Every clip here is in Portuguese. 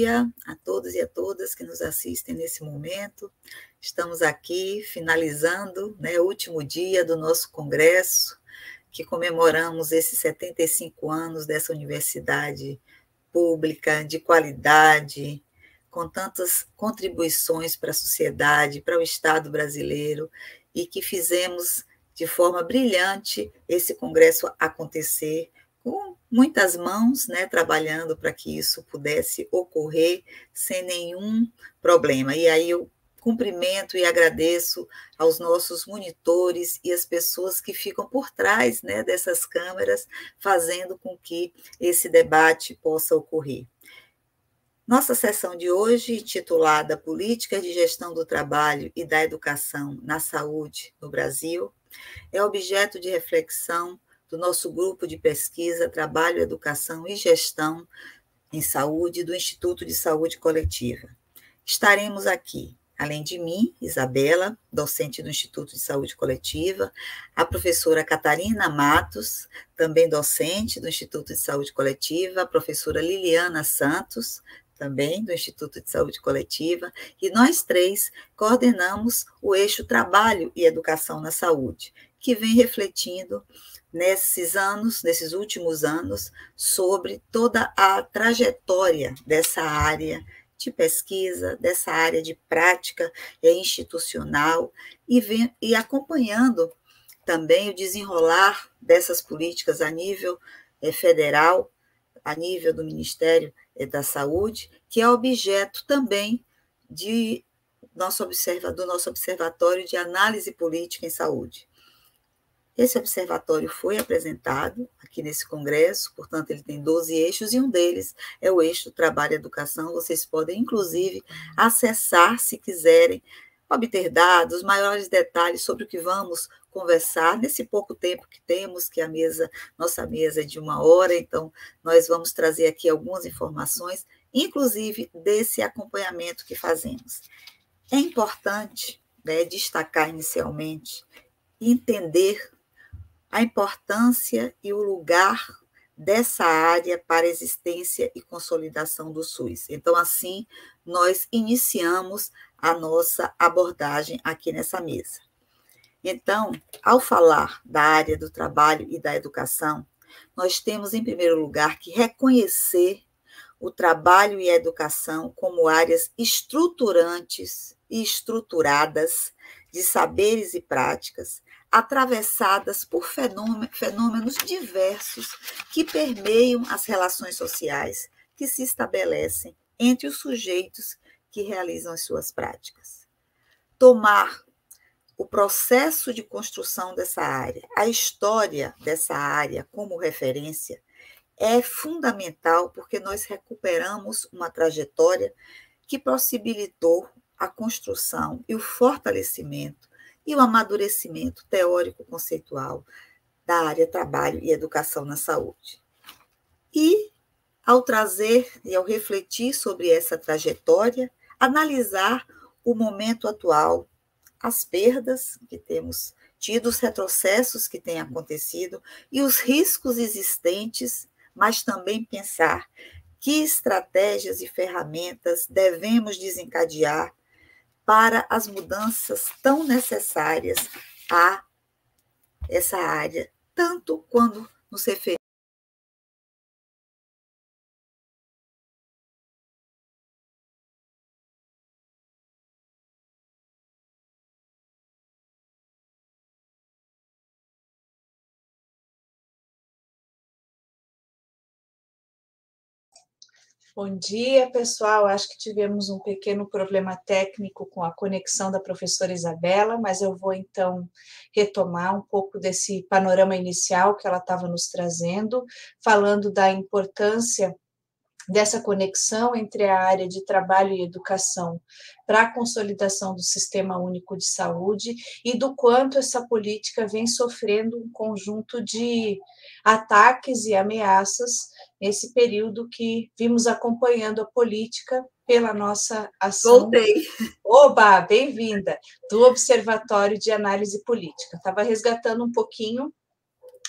dia a todos e a todas que nos assistem nesse momento. Estamos aqui finalizando né, o último dia do nosso congresso, que comemoramos esses 75 anos dessa universidade pública, de qualidade, com tantas contribuições para a sociedade, para o Estado brasileiro, e que fizemos de forma brilhante esse congresso acontecer, com muitas mãos né, trabalhando para que isso pudesse ocorrer sem nenhum problema. E aí eu cumprimento e agradeço aos nossos monitores e as pessoas que ficam por trás né, dessas câmeras, fazendo com que esse debate possa ocorrer. Nossa sessão de hoje, intitulada Políticas de Gestão do Trabalho e da Educação na Saúde no Brasil, é objeto de reflexão do nosso grupo de pesquisa Trabalho, Educação e Gestão em Saúde do Instituto de Saúde Coletiva. Estaremos aqui Além de mim, Isabela, docente do Instituto de Saúde Coletiva, a professora Catarina Matos, também docente do Instituto de Saúde Coletiva, a professora Liliana Santos, também do Instituto de Saúde Coletiva, e nós três coordenamos o eixo Trabalho e Educação na Saúde, que vem refletindo nesses anos, nesses últimos anos, sobre toda a trajetória dessa área de pesquisa, dessa área de prática institucional e, vem, e acompanhando também o desenrolar dessas políticas a nível é, federal, a nível do Ministério é, da Saúde, que é objeto também de nosso observa, do nosso Observatório de Análise Política em Saúde. Esse observatório foi apresentado aqui nesse congresso, portanto, ele tem 12 eixos, e um deles é o eixo Trabalho e Educação. Vocês podem, inclusive, acessar, se quiserem, obter dados, maiores detalhes sobre o que vamos conversar nesse pouco tempo que temos, que a mesa, nossa mesa é de uma hora, então nós vamos trazer aqui algumas informações, inclusive desse acompanhamento que fazemos. É importante né, destacar inicialmente, entender a importância e o lugar dessa área para a existência e consolidação do SUS. Então, assim, nós iniciamos a nossa abordagem aqui nessa mesa. Então, ao falar da área do trabalho e da educação, nós temos, em primeiro lugar, que reconhecer o trabalho e a educação como áreas estruturantes e estruturadas de saberes e práticas atravessadas por fenômenos diversos que permeiam as relações sociais que se estabelecem entre os sujeitos que realizam as suas práticas. Tomar o processo de construção dessa área, a história dessa área como referência, é fundamental porque nós recuperamos uma trajetória que possibilitou a construção e o fortalecimento e o amadurecimento teórico-conceitual da área trabalho e educação na saúde. E, ao trazer e ao refletir sobre essa trajetória, analisar o momento atual, as perdas que temos tido, os retrocessos que têm acontecido e os riscos existentes, mas também pensar que estratégias e ferramentas devemos desencadear para as mudanças tão necessárias a essa área, tanto quando nos referimos Bom dia, pessoal. Acho que tivemos um pequeno problema técnico com a conexão da professora Isabela, mas eu vou então retomar um pouco desse panorama inicial que ela estava nos trazendo, falando da importância dessa conexão entre a área de trabalho e educação para a consolidação do Sistema Único de Saúde e do quanto essa política vem sofrendo um conjunto de ataques e ameaças nesse período que vimos acompanhando a política pela nossa ação. Voltei. Oba, bem-vinda, do Observatório de Análise Política. Estava resgatando um pouquinho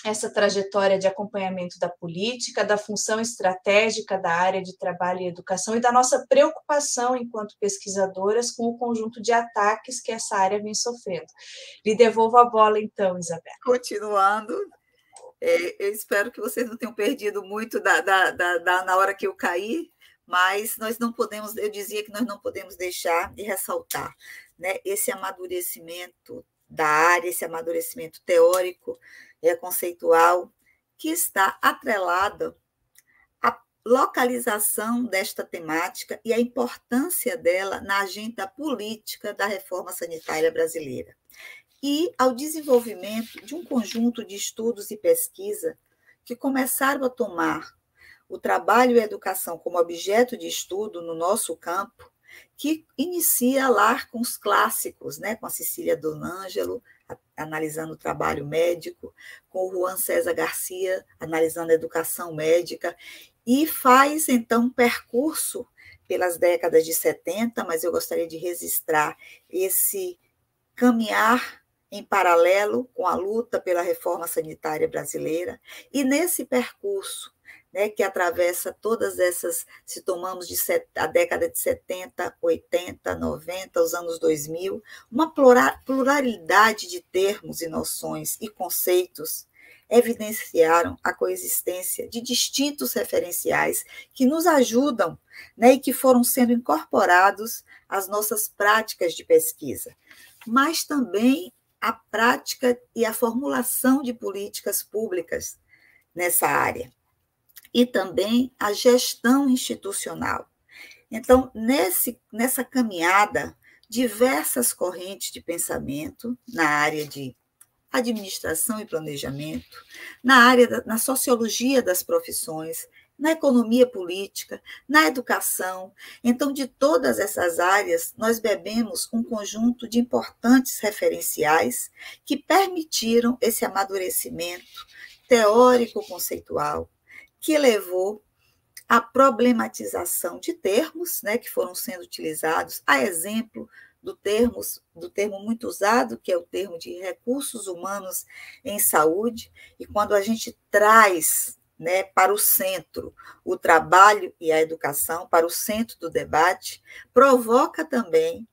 essa trajetória de acompanhamento da política, da função estratégica da área de trabalho e educação e da nossa preocupação enquanto pesquisadoras com o conjunto de ataques que essa área vem sofrendo. Lhe devolvo a bola, então, Isabel. Continuando, é, eu espero que vocês não tenham perdido muito da, da, da, da, na hora que eu caí, mas nós não podemos, eu dizia que nós não podemos deixar de ressaltar né, esse amadurecimento da área, esse amadurecimento teórico, é, conceitual, que está atrelado à localização desta temática e à importância dela na agenda política da reforma sanitária brasileira e ao desenvolvimento de um conjunto de estudos e pesquisa que começaram a tomar o trabalho e a educação como objeto de estudo no nosso campo, que inicia lá com os clássicos, né, com a Cecília Donângelo, analisando o trabalho médico, com o Juan César Garcia, analisando a educação médica, e faz então um percurso pelas décadas de 70, mas eu gostaria de registrar esse caminhar em paralelo com a luta pela reforma sanitária brasileira, e nesse percurso né, que atravessa todas essas, se tomamos de set, a década de 70, 80, 90, os anos 2000, uma pluralidade de termos e noções e conceitos evidenciaram a coexistência de distintos referenciais que nos ajudam né, e que foram sendo incorporados às nossas práticas de pesquisa, mas também a prática e a formulação de políticas públicas nessa área, e também a gestão institucional. Então, nesse, nessa caminhada, diversas correntes de pensamento na área de administração e planejamento, na área da, na sociologia das profissões, na economia política, na educação. Então, de todas essas áreas, nós bebemos um conjunto de importantes referenciais que permitiram esse amadurecimento teórico-conceitual, que levou à problematização de termos né, que foram sendo utilizados, a exemplo do, termos, do termo muito usado, que é o termo de recursos humanos em saúde, e quando a gente traz né, para o centro o trabalho e a educação, para o centro do debate, provoca também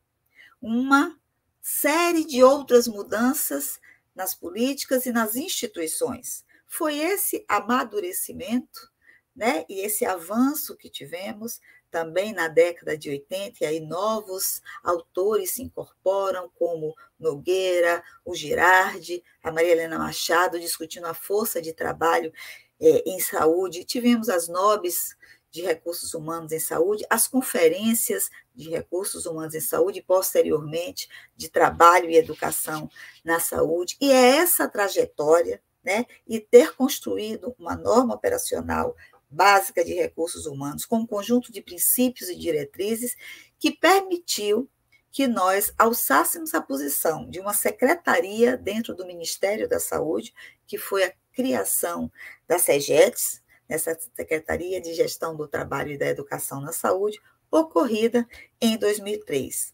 uma série de outras mudanças nas políticas e nas instituições. Foi esse amadurecimento né, e esse avanço que tivemos também na década de 80, e aí novos autores se incorporam, como Nogueira, o Girardi, a Maria Helena Machado, discutindo a força de trabalho é, em saúde, tivemos as nobres de recursos humanos em saúde, as conferências de recursos humanos em saúde, posteriormente, de trabalho e educação na saúde, e é essa trajetória, né, e ter construído uma norma operacional básica de recursos humanos com um conjunto de princípios e diretrizes que permitiu que nós alçássemos a posição de uma secretaria dentro do Ministério da Saúde, que foi a criação da SEGETS, nessa Secretaria de Gestão do Trabalho e da Educação na Saúde, ocorrida em 2003.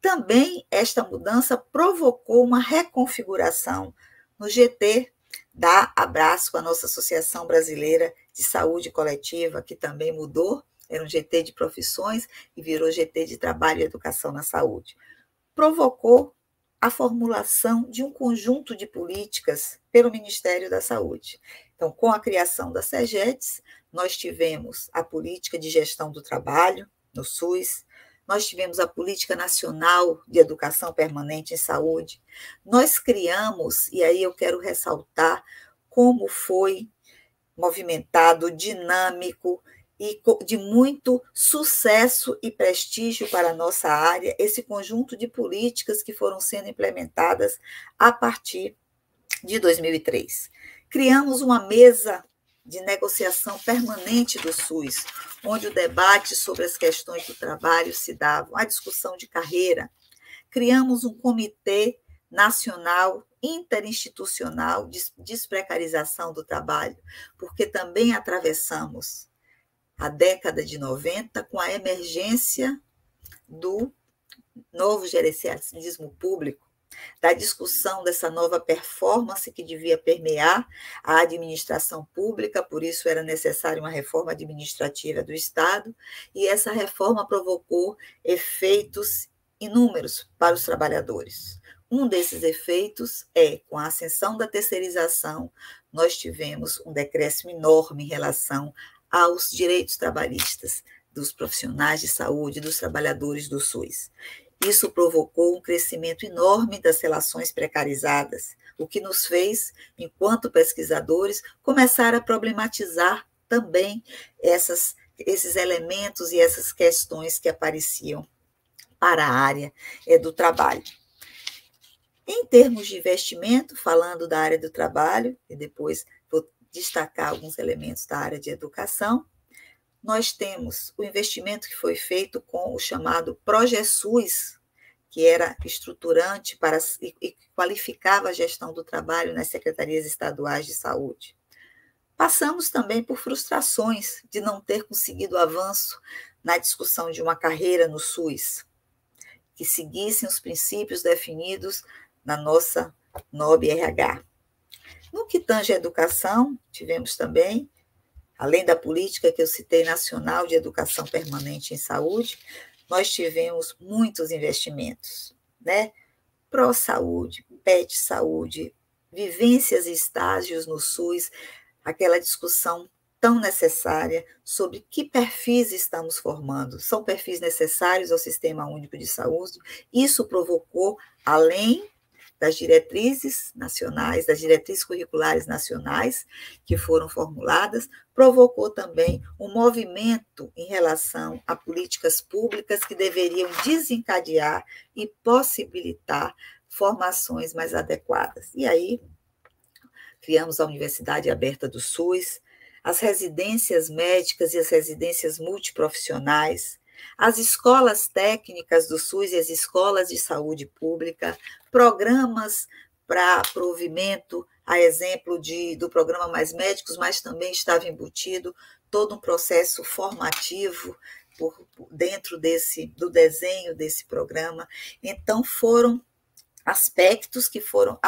Também esta mudança provocou uma reconfiguração no GT da Abraço, a nossa Associação Brasileira de Saúde Coletiva, que também mudou, era um GT de profissões e virou GT de Trabalho e Educação na Saúde. Provocou a formulação de um conjunto de políticas pelo Ministério da Saúde. Então, com a criação da SEGETS, nós tivemos a política de gestão do trabalho no SUS, nós tivemos a Política Nacional de Educação Permanente em Saúde, nós criamos, e aí eu quero ressaltar como foi movimentado, dinâmico e de muito sucesso e prestígio para a nossa área, esse conjunto de políticas que foram sendo implementadas a partir de 2003. Criamos uma mesa de negociação permanente do SUS, onde o debate sobre as questões do trabalho se dava, a discussão de carreira. Criamos um comitê nacional interinstitucional de desprecarização do trabalho, porque também atravessamos a década de 90 com a emergência do novo gerencialismo público, da discussão dessa nova performance que devia permear a administração pública, por isso era necessária uma reforma administrativa do Estado, e essa reforma provocou efeitos inúmeros para os trabalhadores. Um desses efeitos é, com a ascensão da terceirização, nós tivemos um decréscimo enorme em relação aos direitos trabalhistas dos profissionais de saúde, dos trabalhadores do SUS. Isso provocou um crescimento enorme das relações precarizadas, o que nos fez, enquanto pesquisadores, começar a problematizar também essas, esses elementos e essas questões que apareciam para a área é, do trabalho. Em termos de investimento, falando da área do trabalho, e depois destacar alguns elementos da área de educação, nós temos o investimento que foi feito com o chamado ProjeSUS, que era estruturante para e qualificava a gestão do trabalho nas secretarias estaduais de saúde. Passamos também por frustrações de não ter conseguido avanço na discussão de uma carreira no SUS, que seguissem os princípios definidos na nossa NOB RH. No que tange à educação, tivemos também Além da política que eu citei nacional de educação permanente em saúde, nós tivemos muitos investimentos, né? Pro Saúde, PET Saúde, vivências e estágios no SUS, aquela discussão tão necessária sobre que perfis estamos formando. São perfis necessários ao Sistema Único de Saúde? Isso provocou, além das diretrizes nacionais, das diretrizes curriculares nacionais que foram formuladas, provocou também um movimento em relação a políticas públicas que deveriam desencadear e possibilitar formações mais adequadas. E aí, criamos a Universidade Aberta do SUS, as residências médicas e as residências multiprofissionais, as escolas técnicas do SUS e as escolas de saúde pública, programas para provimento, a exemplo de, do programa Mais Médicos, mas também estava embutido todo um processo formativo por, por dentro desse do desenho desse programa. Então foram aspectos que foram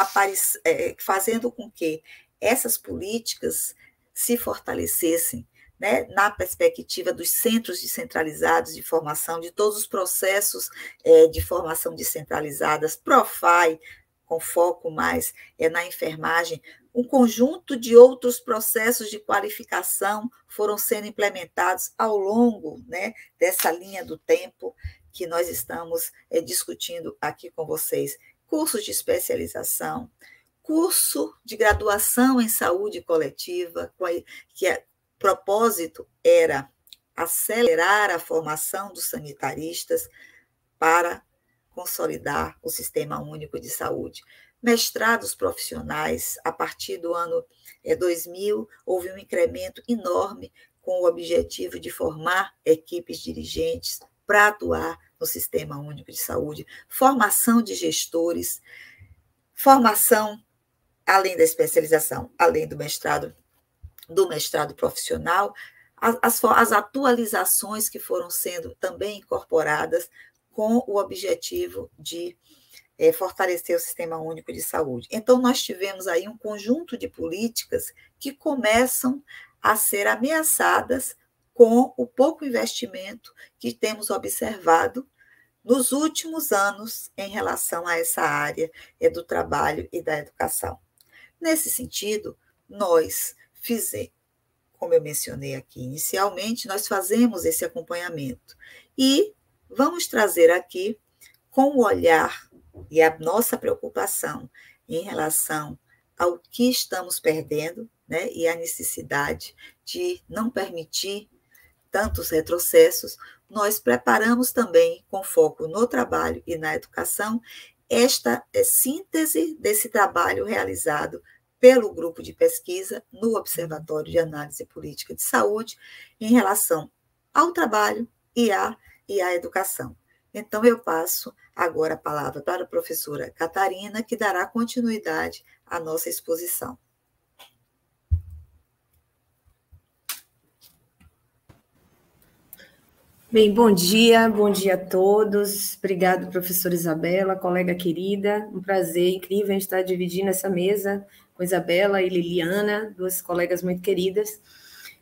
é, fazendo com que essas políticas se fortalecessem né, na perspectiva dos centros descentralizados de formação, de todos os processos é, de formação descentralizadas, Profai, com foco mais é, na enfermagem, um conjunto de outros processos de qualificação foram sendo implementados ao longo né, dessa linha do tempo que nós estamos é, discutindo aqui com vocês. Cursos de especialização, curso de graduação em saúde coletiva, que é propósito era acelerar a formação dos sanitaristas para consolidar o Sistema Único de Saúde. Mestrados profissionais, a partir do ano 2000, eh, houve um incremento enorme com o objetivo de formar equipes dirigentes para atuar no Sistema Único de Saúde, formação de gestores, formação, além da especialização, além do mestrado do mestrado profissional, as, as atualizações que foram sendo também incorporadas com o objetivo de é, fortalecer o Sistema Único de Saúde. Então, nós tivemos aí um conjunto de políticas que começam a ser ameaçadas com o pouco investimento que temos observado nos últimos anos em relação a essa área é, do trabalho e da educação. Nesse sentido, nós fizer. Como eu mencionei aqui inicialmente, nós fazemos esse acompanhamento e vamos trazer aqui com o olhar e a nossa preocupação em relação ao que estamos perdendo, né, e a necessidade de não permitir tantos retrocessos, nós preparamos também, com foco no trabalho e na educação, esta é, síntese desse trabalho realizado pelo grupo de pesquisa no Observatório de Análise Política de Saúde em relação ao trabalho e à, e à educação. Então, eu passo agora a palavra para a professora Catarina, que dará continuidade à nossa exposição. Bem, bom dia, bom dia a todos. Obrigado, professora Isabela, colega querida. Um prazer incrível estar dividindo essa mesa com Isabela e Liliana, duas colegas muito queridas.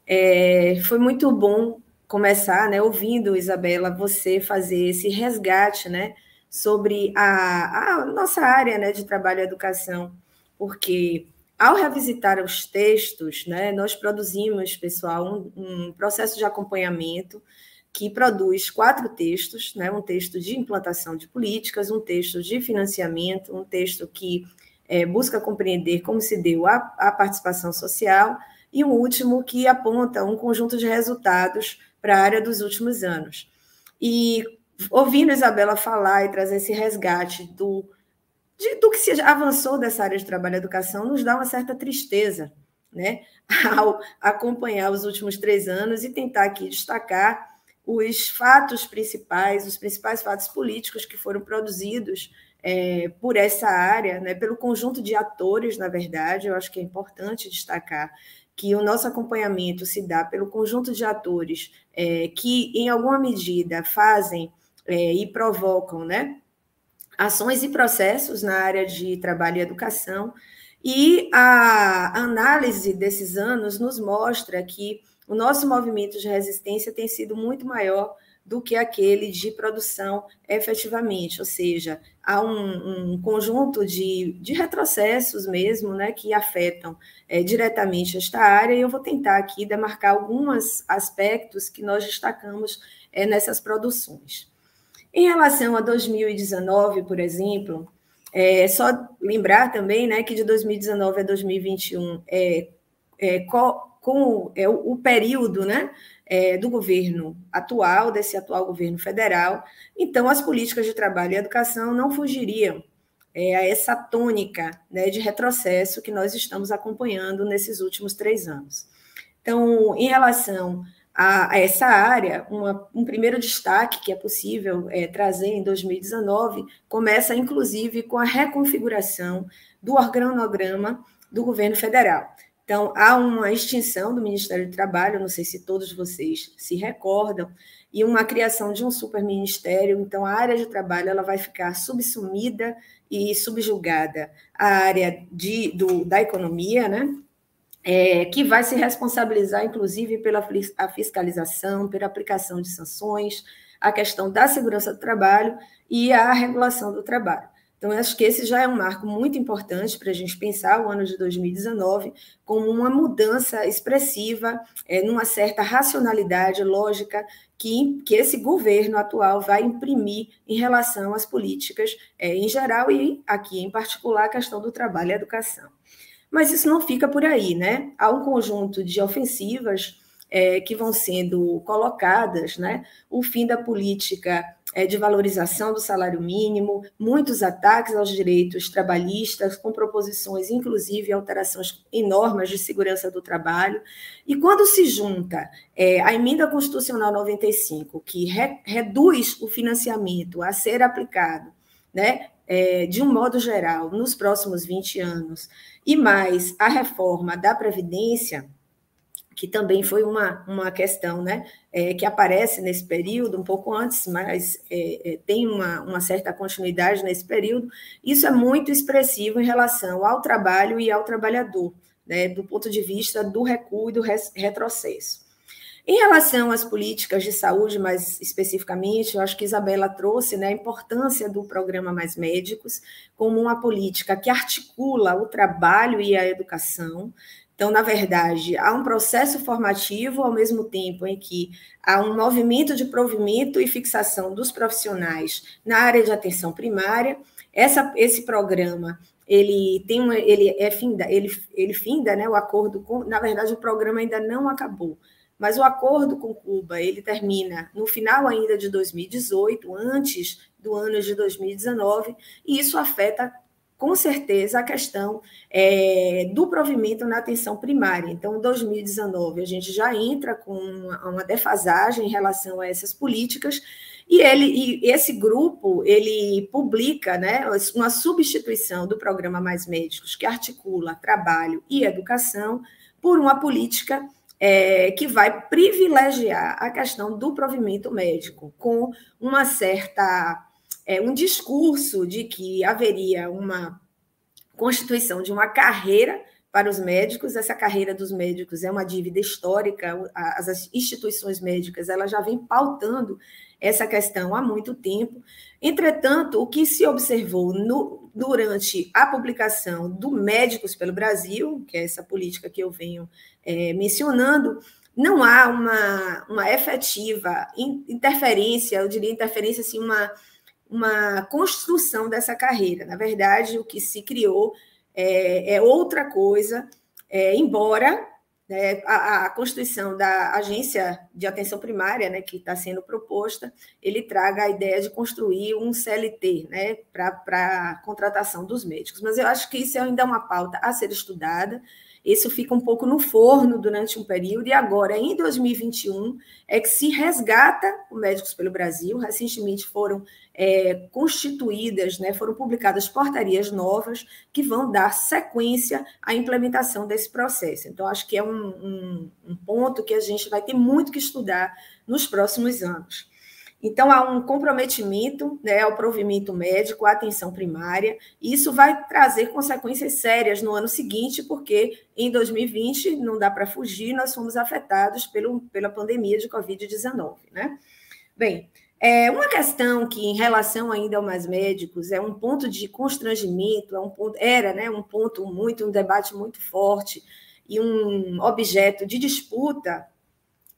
É, foi muito bom começar, né, ouvindo, Isabela, você fazer esse resgate, né, sobre a, a nossa área, né, de trabalho e educação, porque ao revisitar os textos, né, nós produzimos, pessoal, um, um processo de acompanhamento que produz quatro textos, né? um texto de implantação de políticas, um texto de financiamento, um texto que é, busca compreender como se deu a, a participação social, e um último que aponta um conjunto de resultados para a área dos últimos anos. E ouvindo Isabela falar e trazer esse resgate do, de, do que se avançou dessa área de trabalho e educação, nos dá uma certa tristeza, né? Ao acompanhar os últimos três anos e tentar aqui destacar os fatos principais, os principais fatos políticos que foram produzidos é, por essa área, né, pelo conjunto de atores, na verdade, eu acho que é importante destacar que o nosso acompanhamento se dá pelo conjunto de atores é, que, em alguma medida, fazem é, e provocam né, ações e processos na área de trabalho e educação. E a análise desses anos nos mostra que o nosso movimento de resistência tem sido muito maior do que aquele de produção efetivamente, ou seja, há um, um conjunto de, de, retrocessos mesmo, né, que afetam é, diretamente esta área, e eu vou tentar aqui demarcar alguns aspectos que nós destacamos é, nessas produções. Em relação a 2019, por exemplo, é só lembrar também né, que de 2019 a 2021 é, é, com é, o, o período né, é, do governo atual, desse atual governo federal, então as políticas de trabalho e educação não fugiriam é, a essa tônica né, de retrocesso que nós estamos acompanhando nesses últimos três anos. Então, em relação a, a essa área, uma, um primeiro destaque que é possível é, trazer em 2019 começa, inclusive, com a reconfiguração do organograma do governo federal. Então, há uma extinção do Ministério do Trabalho, não sei se todos vocês se recordam, e uma criação de um superministério. Então, a área de trabalho ela vai ficar subsumida e subjugada à área de, do, da economia, né? É, que vai se responsabilizar, inclusive, pela fiscalização, pela aplicação de sanções, a questão da segurança do trabalho e a regulação do trabalho. Então, acho que esse já é um marco muito importante para a gente pensar o ano de 2019 como uma mudança expressiva, é, numa certa racionalidade lógica que, que esse governo atual vai imprimir em relação às políticas é, em geral e aqui em particular a questão do trabalho e educação. Mas isso não fica por aí, né? Há um conjunto de ofensivas é, que vão sendo colocadas, né? O fim da política de valorização do salário mínimo, muitos ataques aos direitos trabalhistas, com proposições, inclusive, alterações em normas de segurança do trabalho. E quando se junta é, a emenda constitucional 95, que re, reduz o financiamento a ser aplicado, né, é, de um modo geral, nos próximos 20 anos, e mais a reforma da Previdência, que também foi uma, uma questão né, é, que aparece nesse período, um pouco antes, mas é, é, tem uma, uma certa continuidade nesse período. Isso é muito expressivo em relação ao trabalho e ao trabalhador, né, do ponto de vista do recuo e do retrocesso. Em relação às políticas de saúde, mais especificamente, eu acho que Isabela trouxe né, a importância do programa Mais Médicos como uma política que articula o trabalho e a educação, então, na verdade, há um processo formativo ao mesmo tempo em que há um movimento de provimento e fixação dos profissionais na área de atenção primária. Essa, esse programa ele tem uma, ele é finda, ele, ele finda, né, o acordo com, na verdade o programa ainda não acabou, mas o acordo com Cuba, ele termina no final ainda de 2018, antes do ano de 2019, e isso afeta com certeza, a questão é, do provimento na atenção primária. Então, em 2019, a gente já entra com uma, uma defasagem em relação a essas políticas, e, ele, e esse grupo ele publica né, uma substituição do programa Mais Médicos, que articula trabalho e educação, por uma política é, que vai privilegiar a questão do provimento médico, com uma certa é, um discurso de que haveria uma constituição de uma carreira para os médicos. Essa carreira dos médicos é uma dívida histórica. As instituições médicas elas já vêm pautando essa questão há muito tempo. Entretanto, o que se observou no, durante a publicação do Médicos pelo Brasil, que é essa política que eu venho é, mencionando, não há uma, uma efetiva interferência, eu diria interferência, assim, uma, uma construção dessa carreira. Na verdade, o que se criou é, é outra coisa, é, embora né, a, a, Constituição da Agência de Atenção Primária, né, que está sendo proposta, ele traga a ideia de construir um CLT né, para a contratação dos médicos. Mas eu acho que isso ainda é uma pauta a ser estudada. Isso fica um pouco no forno durante um período, e agora, em 2021, é que se resgata o Médicos pelo Brasil. Recentemente foram é, constituídas, né, foram publicadas portarias novas que vão dar sequência à implementação desse processo. Então, acho que é um, um, um ponto que a gente vai ter muito que estudar nos próximos anos. Então, há um comprometimento né, ao provimento médico, à atenção primária, e isso vai trazer consequências sérias no ano seguinte, porque em 2020, não dá para fugir, nós fomos afetados pelo, pela pandemia de Covid-19. Né? Bem, é uma questão que, em relação ainda ao mais médicos, é um ponto de constrangimento, é um ponto, era né, um ponto muito, um debate muito forte e um objeto de disputa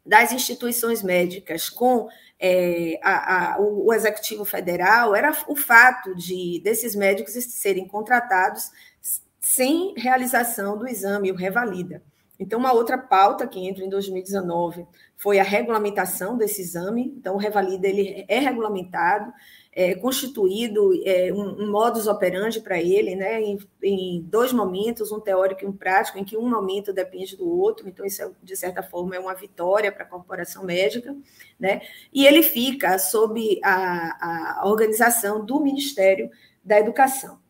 das instituições médicas com é, a, a, o, o, executivo federal era o fato de desses médicos serem contratados sem realização do exame, o revalida. Então, uma outra pauta que entra em 2019 foi a regulamentação desse exame. Então, o Revalida ele é regulamentado, é constituído é, um, um, modus operandi para ele, né, em, em, dois momentos, um teórico e um prático, em que um momento depende do outro. Então, isso, é, de certa forma, é uma vitória para a corporação médica. Né, e ele fica sob a, a organização do Ministério da Educação.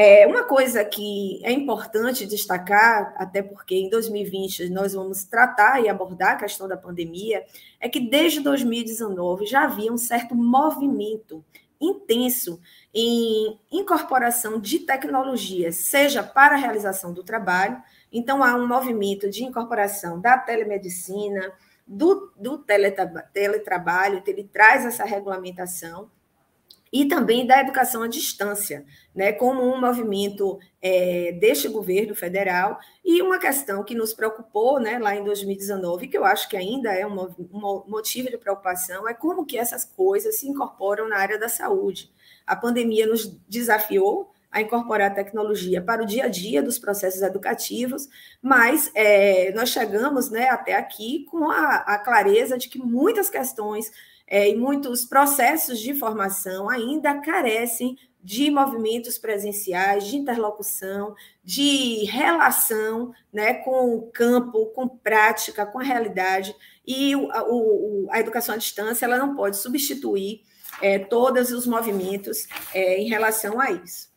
É, uma coisa que é importante destacar, até porque em 2020 nós vamos tratar e abordar a questão da pandemia, é que desde 2019 já havia um certo movimento intenso em incorporação de tecnologias, seja para a realização do trabalho, então há um movimento de incorporação da telemedicina, do, do teletrabalho, ele traz essa regulamentação, e também da educação à distância, né, como um movimento é, deste governo federal e uma questão que nos preocupou né, lá em 2019, que eu acho que ainda é um, um motivo de preocupação, é como que essas coisas se incorporam na área da saúde. A pandemia nos desafiou a incorporar tecnologia para o dia a dia dos processos educativos, mas é, nós chegamos né, até aqui com a, a clareza de que muitas questões é, e muitos processos de formação ainda carecem de movimentos presenciais, de interlocução, de relação né, com o campo, com prática, com a realidade. E o, o, a educação à distância ela não pode substituir é, todos os movimentos é, em relação a isso.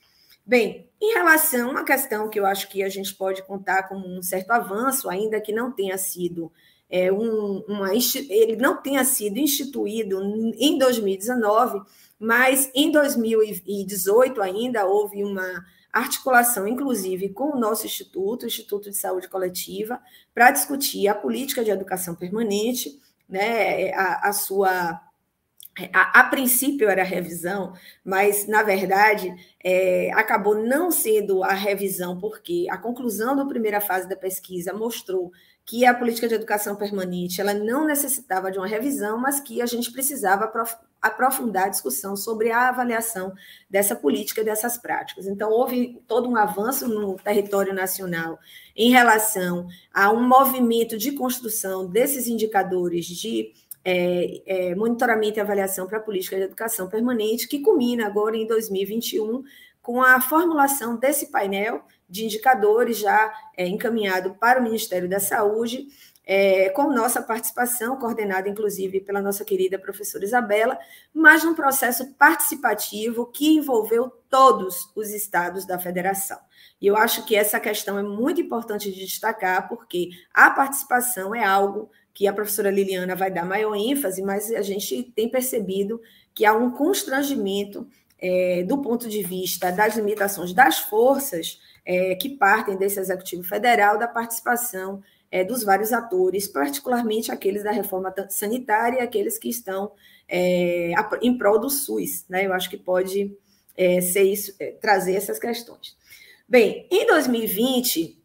Bem, em relação à questão que eu acho que a gente pode contar como um certo avanço, ainda que não tenha sido é, um, uma, ele não tenha sido instituído em 2019, mas em 2018 ainda houve uma articulação, inclusive, com o nosso instituto, o Instituto de Saúde Coletiva, para discutir a política de educação permanente, né, a, a sua a, a, princípio era revisão, mas, na verdade, é, acabou não sendo a revisão, porque a conclusão da primeira fase da pesquisa mostrou que a política de educação permanente ela não necessitava de uma revisão, mas que a gente precisava aprofundar a discussão sobre a avaliação dessa política, dessas práticas. Então, houve todo um avanço no território nacional em relação a um movimento de construção desses indicadores de é, é, monitoramento e avaliação para a política de educação permanente, que culmina agora em 2021 com a formulação desse painel de indicadores já é, encaminhado para o Ministério da Saúde é, com nossa participação, coordenada inclusive pela nossa querida professora Isabela, mas num processo participativo que envolveu todos os estados da federação. E eu acho que essa questão é muito importante de destacar, porque a participação é algo que a professora Liliana vai dar maior ênfase, mas a gente tem percebido que há um constrangimento é, do ponto de vista das limitações das forças é, que partem desse Executivo Federal, da participação é, dos vários atores, particularmente aqueles da reforma sanitária e aqueles que estão é, em prol do SUS. Né? Eu acho que pode é, ser isso, é, trazer essas questões. Bem, em 2020,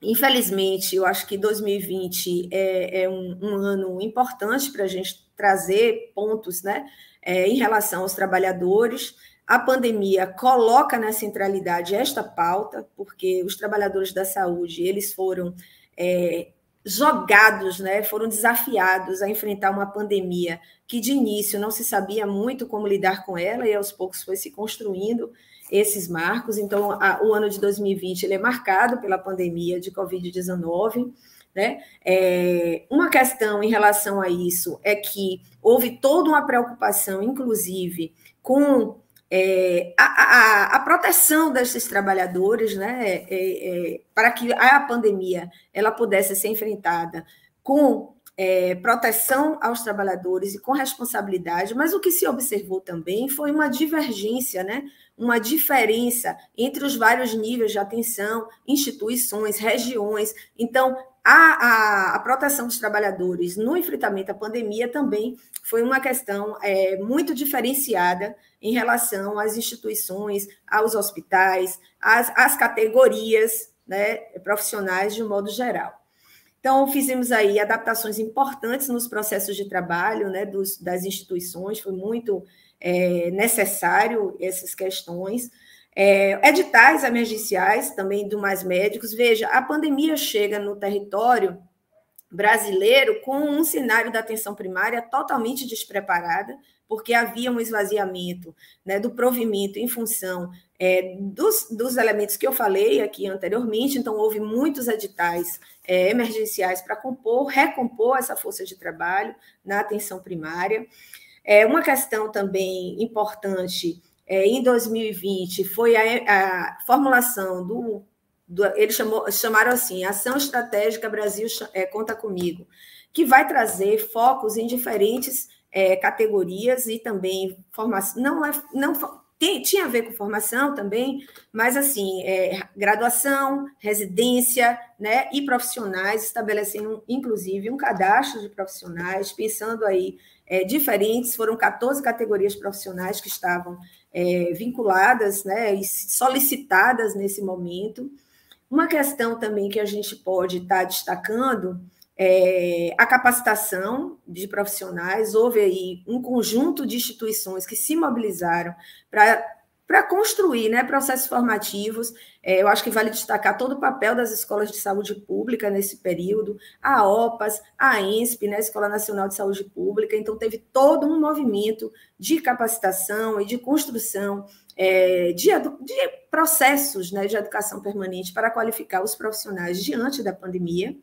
infelizmente, eu acho que 2020 é, é um, um, ano importante para a gente trazer pontos né, é, em relação aos trabalhadores. A pandemia coloca na centralidade esta pauta, porque os trabalhadores da saúde eles foram é, jogados, né, foram desafiados a enfrentar uma pandemia que de início não se sabia muito como lidar com ela e aos poucos foi se construindo esses marcos. Então, a, o ano de 2020 ele é marcado pela pandemia de Covid-19. Né? É, uma questão em relação a isso é que houve toda uma preocupação, inclusive, com é, a, a, a, proteção desses trabalhadores, né, é, é, para que a pandemia ela pudesse ser enfrentada com é, proteção aos trabalhadores e com responsabilidade, mas o que se observou também foi uma divergência, né, uma diferença entre os vários níveis de atenção, instituições, regiões. Então, a, a, a, proteção dos trabalhadores no enfrentamento à pandemia também foi uma questão é, muito diferenciada em relação às instituições, aos hospitais, às, às categorias né, profissionais de um modo geral. Então, fizemos aí adaptações importantes nos processos de trabalho né, dos, das instituições, foi muito é, necessário essas questões. É, editais emergenciais também do Mais Médicos. Veja, a pandemia chega no território brasileiro com um cenário da atenção primária totalmente despreparada, porque havia um esvaziamento né, do provimento em função é, dos, dos, elementos que eu falei aqui anteriormente, então houve muitos editais é, emergenciais para compor, recompor essa força de trabalho na atenção primária. É, uma questão também importante é, em 2020 foi a, a formulação do, do, eles chamou, chamaram assim, Ação Estratégica Brasil é, Conta Comigo, que vai trazer focos em diferentes é, categorias e também formação, não é, não tem, tinha a ver com formação também, mas assim, é, graduação, residência, né, e profissionais, estabelecendo inclusive um cadastro de profissionais, pensando aí é, diferentes, foram 14 categorias profissionais que estavam é, vinculadas né, e solicitadas nesse momento. Uma questão também que a gente pode estar destacando é a capacitação de profissionais. Houve aí um conjunto de instituições que se mobilizaram para para construir né, processos formativos. É, eu acho que vale destacar todo o papel das escolas de saúde pública nesse período, a OPAS, a ENSP, né, Escola Nacional de Saúde Pública. Então, teve todo um movimento de capacitação e de construção é, de, de, processos né, de educação permanente para qualificar os profissionais diante da pandemia.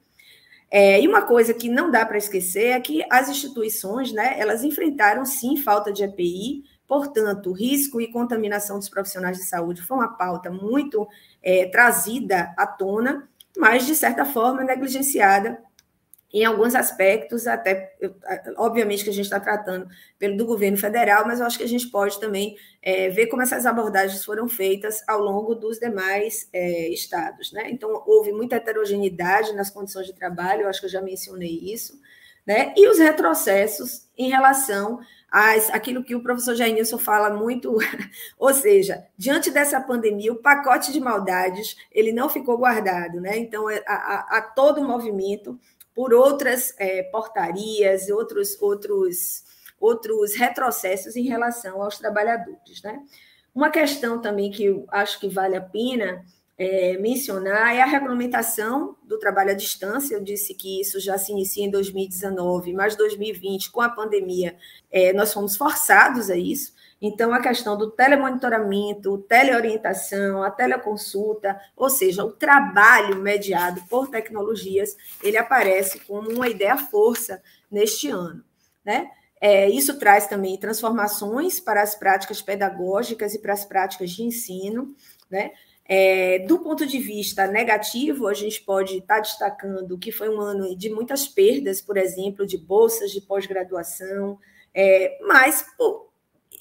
É, e uma coisa que não dá para esquecer é que as instituições, né, elas enfrentaram sim falta de EPI, Portanto, risco e contaminação dos profissionais de saúde foi uma pauta muito é, trazida à tona, mas, de certa forma, negligenciada em alguns aspectos, até, obviamente, que a gente está tratando pelo do governo federal, mas eu acho que a gente pode também é, ver como essas abordagens foram feitas ao longo dos demais é, estados. Né? Então, houve muita heterogeneidade nas condições de trabalho, eu acho que eu já mencionei isso, né? e os retrocessos em relação as, aquilo que o professor Jainilson fala muito, ou seja, diante dessa pandemia, o pacote de maldades ele não ficou guardado, né? Então, é, há, há todo um movimento por outras é, portarias, outros, outros, outros retrocessos em relação aos trabalhadores, né? Uma questão também que eu acho que vale a pena é, mencionar é a regulamentação do trabalho à distância. Eu disse que isso já se inicia em 2019, mas 2020, com a pandemia, é, nós fomos forçados a isso. Então, a questão do telemonitoramento, teleorientação, a teleconsulta, ou seja, o trabalho mediado por tecnologias, ele aparece como uma ideia força neste ano. Né? É, isso traz também transformações para as práticas pedagógicas e para as práticas de ensino. Né? É, do ponto de vista negativo, a gente pode estar destacando que foi um ano de muitas perdas, por exemplo, de bolsas de pós-graduação, é, mas pô,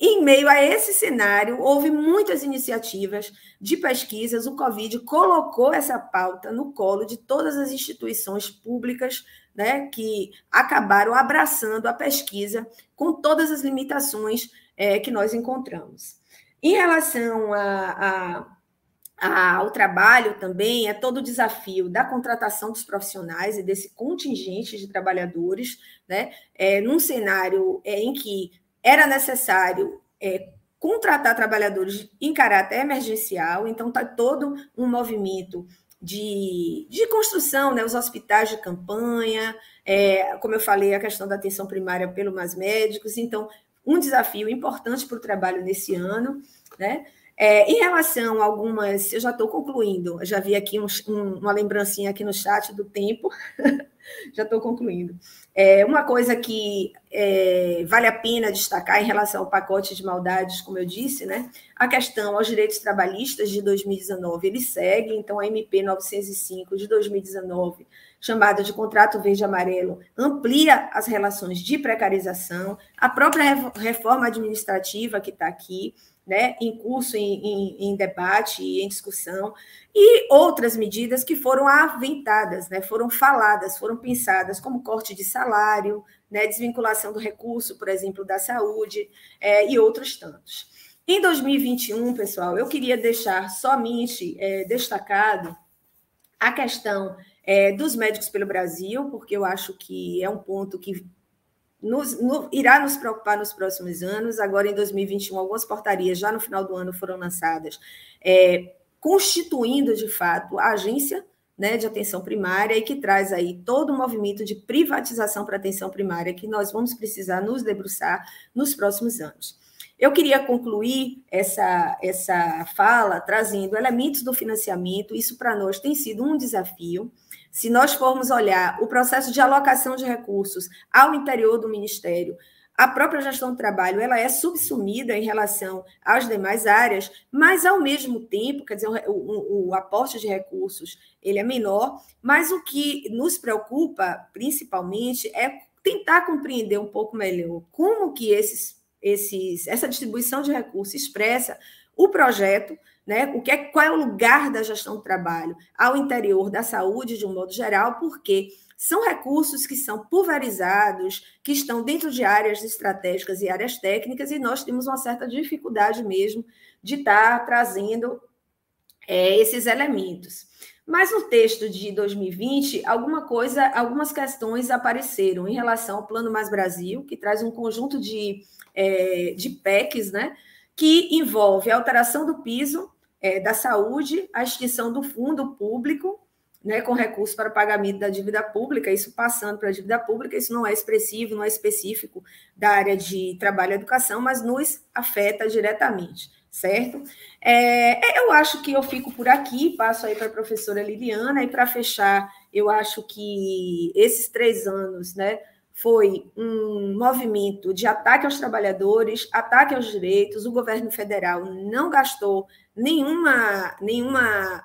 em meio a esse cenário, houve muitas iniciativas de pesquisas. O Covid colocou essa pauta no colo de todas as instituições públicas né, que acabaram abraçando a pesquisa com todas as limitações é, que nós encontramos. Em relação a, a ao trabalho também é todo o desafio da contratação dos profissionais e desse contingente de trabalhadores, né? É, num cenário é, em que era necessário é, contratar trabalhadores em caráter emergencial, então está todo um movimento de, de construção, né? os hospitais de campanha, é, como eu falei, a questão da atenção primária pelo mais médicos, então um desafio importante para o trabalho nesse ano, né? É, em relação a algumas, eu já estou concluindo, já vi aqui um, um, uma lembrancinha aqui no chat do tempo, já estou concluindo. É, uma coisa que é, vale a pena destacar em relação ao pacote de maldades, como eu disse, né? A questão aos direitos trabalhistas de 2019, ele segue, então a MP 905 de 2019, chamada de contrato verde-amarelo, amplia as relações de precarização, a própria reforma administrativa que está aqui, né, em curso, em, em, em, debate e em discussão, e outras medidas que foram aventadas, né, foram faladas, foram pensadas, como corte de salário, né, desvinculação do recurso, por exemplo, da saúde, é, e outros tantos. Em 2021, pessoal, eu queria deixar somente é, destacado a questão é, dos médicos pelo Brasil, porque eu acho que é um ponto que nos, no, irá nos preocupar nos próximos anos. Agora, em 2021, algumas portarias já no final do ano foram lançadas, é, constituindo de fato a agência né, de atenção primária e que traz aí todo o movimento de privatização para atenção primária que nós vamos precisar nos debruçar nos próximos anos. Eu queria concluir essa, essa fala trazendo elementos do financiamento, isso para nós tem sido um desafio. Se nós formos olhar o processo de alocação de recursos ao interior do Ministério, a própria gestão do trabalho ela é subsumida em relação às demais áreas, mas ao mesmo tempo, quer dizer, o, o, o, aporte de recursos ele é menor, mas o que nos preocupa principalmente é tentar compreender um pouco melhor como que esses, esses, essa distribuição de recursos expressa o projeto né? O que é, qual é o lugar da gestão do trabalho ao interior da saúde de um modo geral, porque são recursos que são pulverizados, que estão dentro de áreas estratégicas e áreas técnicas, e nós temos uma certa dificuldade mesmo de estar trazendo é, esses elementos. Mas no texto de 2020, alguma coisa, algumas questões apareceram em relação ao Plano Mais Brasil, que traz um conjunto de, é, de PECs, né? Que envolve a alteração do piso é, da saúde, a extinção do fundo público, né, com recurso para pagamento da dívida pública, isso passando para a dívida pública, isso não é expressivo, não é específico da área de trabalho e educação, mas nos afeta diretamente, certo? É, eu acho que eu fico por aqui, passo aí para a professora Liliana, e para fechar, eu acho que esses três anos, né, foi um movimento de ataque aos trabalhadores, ataque aos direitos. O governo federal não gastou nenhuma, nenhuma,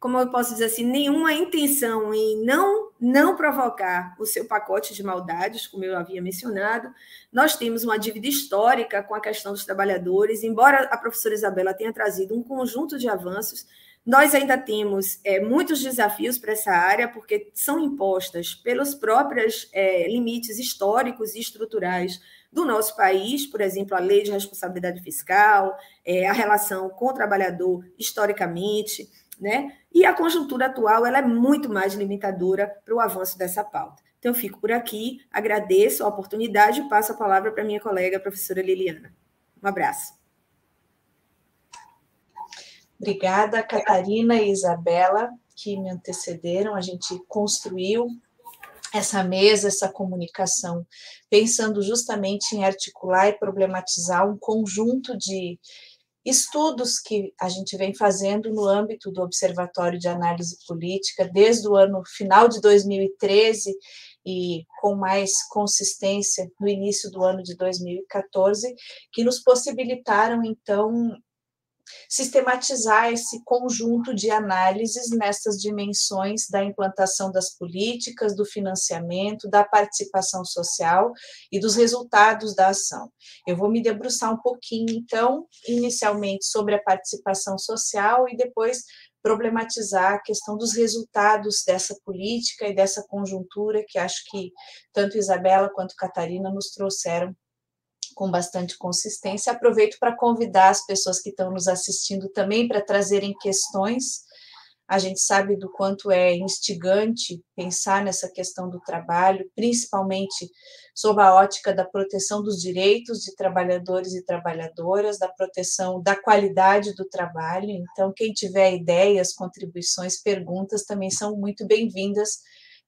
como eu posso dizer assim, nenhuma intenção em não não provocar o seu pacote de maldades, como eu havia mencionado. Nós temos uma dívida histórica com a questão dos trabalhadores, embora a professora Isabela tenha trazido um conjunto de avanços, nós ainda temos é, muitos desafios para essa área, porque são impostas pelos próprios é, limites históricos e estruturais do nosso país, por exemplo, a lei de responsabilidade fiscal, é, a relação com o trabalhador historicamente, né? E a conjuntura atual ela é muito mais limitadora para o avanço dessa pauta. Então, eu fico por aqui, agradeço a oportunidade e passo a palavra para minha colega, a professora Liliana. Um abraço. Obrigada, Catarina e Isabela, que me antecederam. A gente construiu essa mesa, essa comunicação, pensando justamente em articular e problematizar um conjunto de estudos que a gente vem fazendo no âmbito do Observatório de Análise Política desde o ano final de 2013 e com mais consistência no início do ano de 2014, que nos possibilitaram então sistematizar esse conjunto de análises nessas dimensões da implantação das políticas, do financiamento, da participação social e dos resultados da ação. Eu vou me debruçar um pouquinho, então, inicialmente sobre a participação social e depois problematizar a questão dos resultados dessa política e dessa conjuntura que acho que tanto Isabela quanto Catarina nos trouxeram com bastante consistência. Aproveito para convidar as pessoas que estão nos assistindo também para trazerem questões. A gente sabe do quanto é instigante pensar nessa questão do trabalho, principalmente sob a ótica da proteção dos direitos de trabalhadores e trabalhadoras, da proteção da qualidade do trabalho. Então, quem tiver ideias, contribuições, perguntas também são muito bem-vindas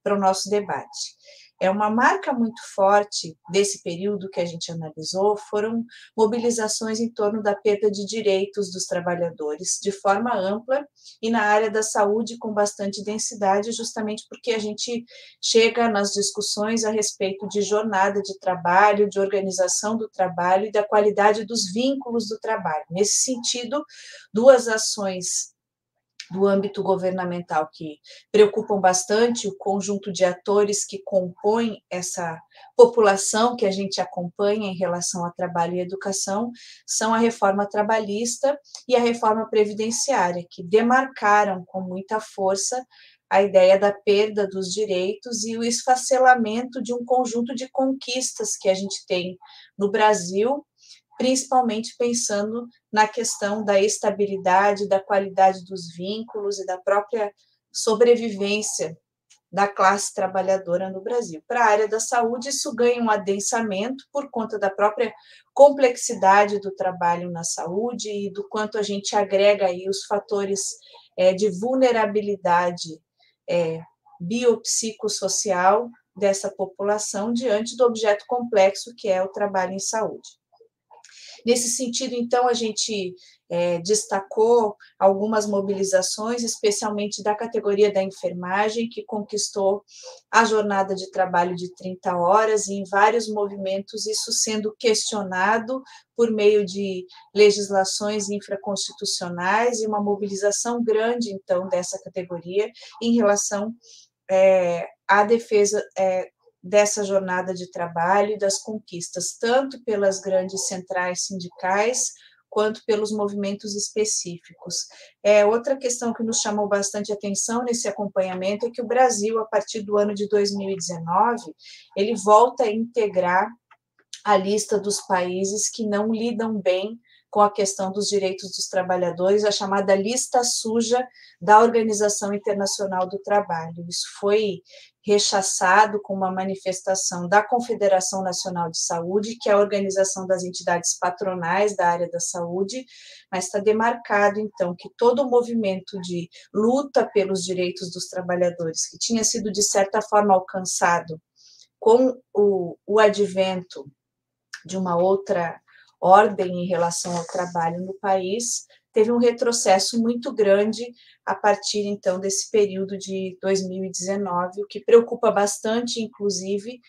para o nosso debate. É uma marca muito forte desse período que a gente analisou foram mobilizações em torno da perda de direitos dos trabalhadores de forma ampla e na área da saúde com bastante densidade, justamente porque a gente chega nas discussões a respeito de jornada de trabalho, de organização do trabalho e da qualidade dos vínculos do trabalho. Nesse sentido, duas ações do âmbito governamental que preocupam bastante o conjunto de atores que compõem essa população que a gente acompanha em relação a trabalho e educação são a reforma trabalhista e a reforma previdenciária, que demarcaram com muita força a ideia da perda dos direitos e o esfacelamento de um conjunto de conquistas que a gente tem no Brasil principalmente pensando na questão da estabilidade, da qualidade dos vínculos e da própria sobrevivência da classe trabalhadora no Brasil. Para a área da saúde, isso ganha um adensamento por conta da própria complexidade do trabalho na saúde e do quanto a gente agrega aí os fatores é, de vulnerabilidade é, biopsicossocial dessa população diante do objeto complexo que é o trabalho em saúde. Nesse sentido, então, a gente é, destacou algumas mobilizações, especialmente da categoria da enfermagem, que conquistou a jornada de trabalho de 30 horas, e em vários movimentos isso sendo questionado por meio de legislações infraconstitucionais e uma mobilização grande, então, dessa categoria em relação é, à defesa é, dessa jornada de trabalho e das conquistas, tanto pelas grandes centrais sindicais quanto pelos movimentos específicos. É, outra questão que nos chamou bastante atenção nesse acompanhamento é que o Brasil, a partir do ano de 2019, ele volta a integrar a lista dos países que não lidam bem com a questão dos direitos dos trabalhadores, a chamada lista suja da Organização Internacional do Trabalho. Isso foi rechaçado com uma manifestação da Confederação Nacional de Saúde, que é a organização das entidades patronais da área da saúde, mas está demarcado, então, que todo o movimento de luta pelos direitos dos trabalhadores, que tinha sido, de certa forma, alcançado com o, o advento de uma outra ordem em relação ao trabalho no país, teve um retrocesso muito grande a partir então desse período de 2019, o que preocupa bastante, inclusive,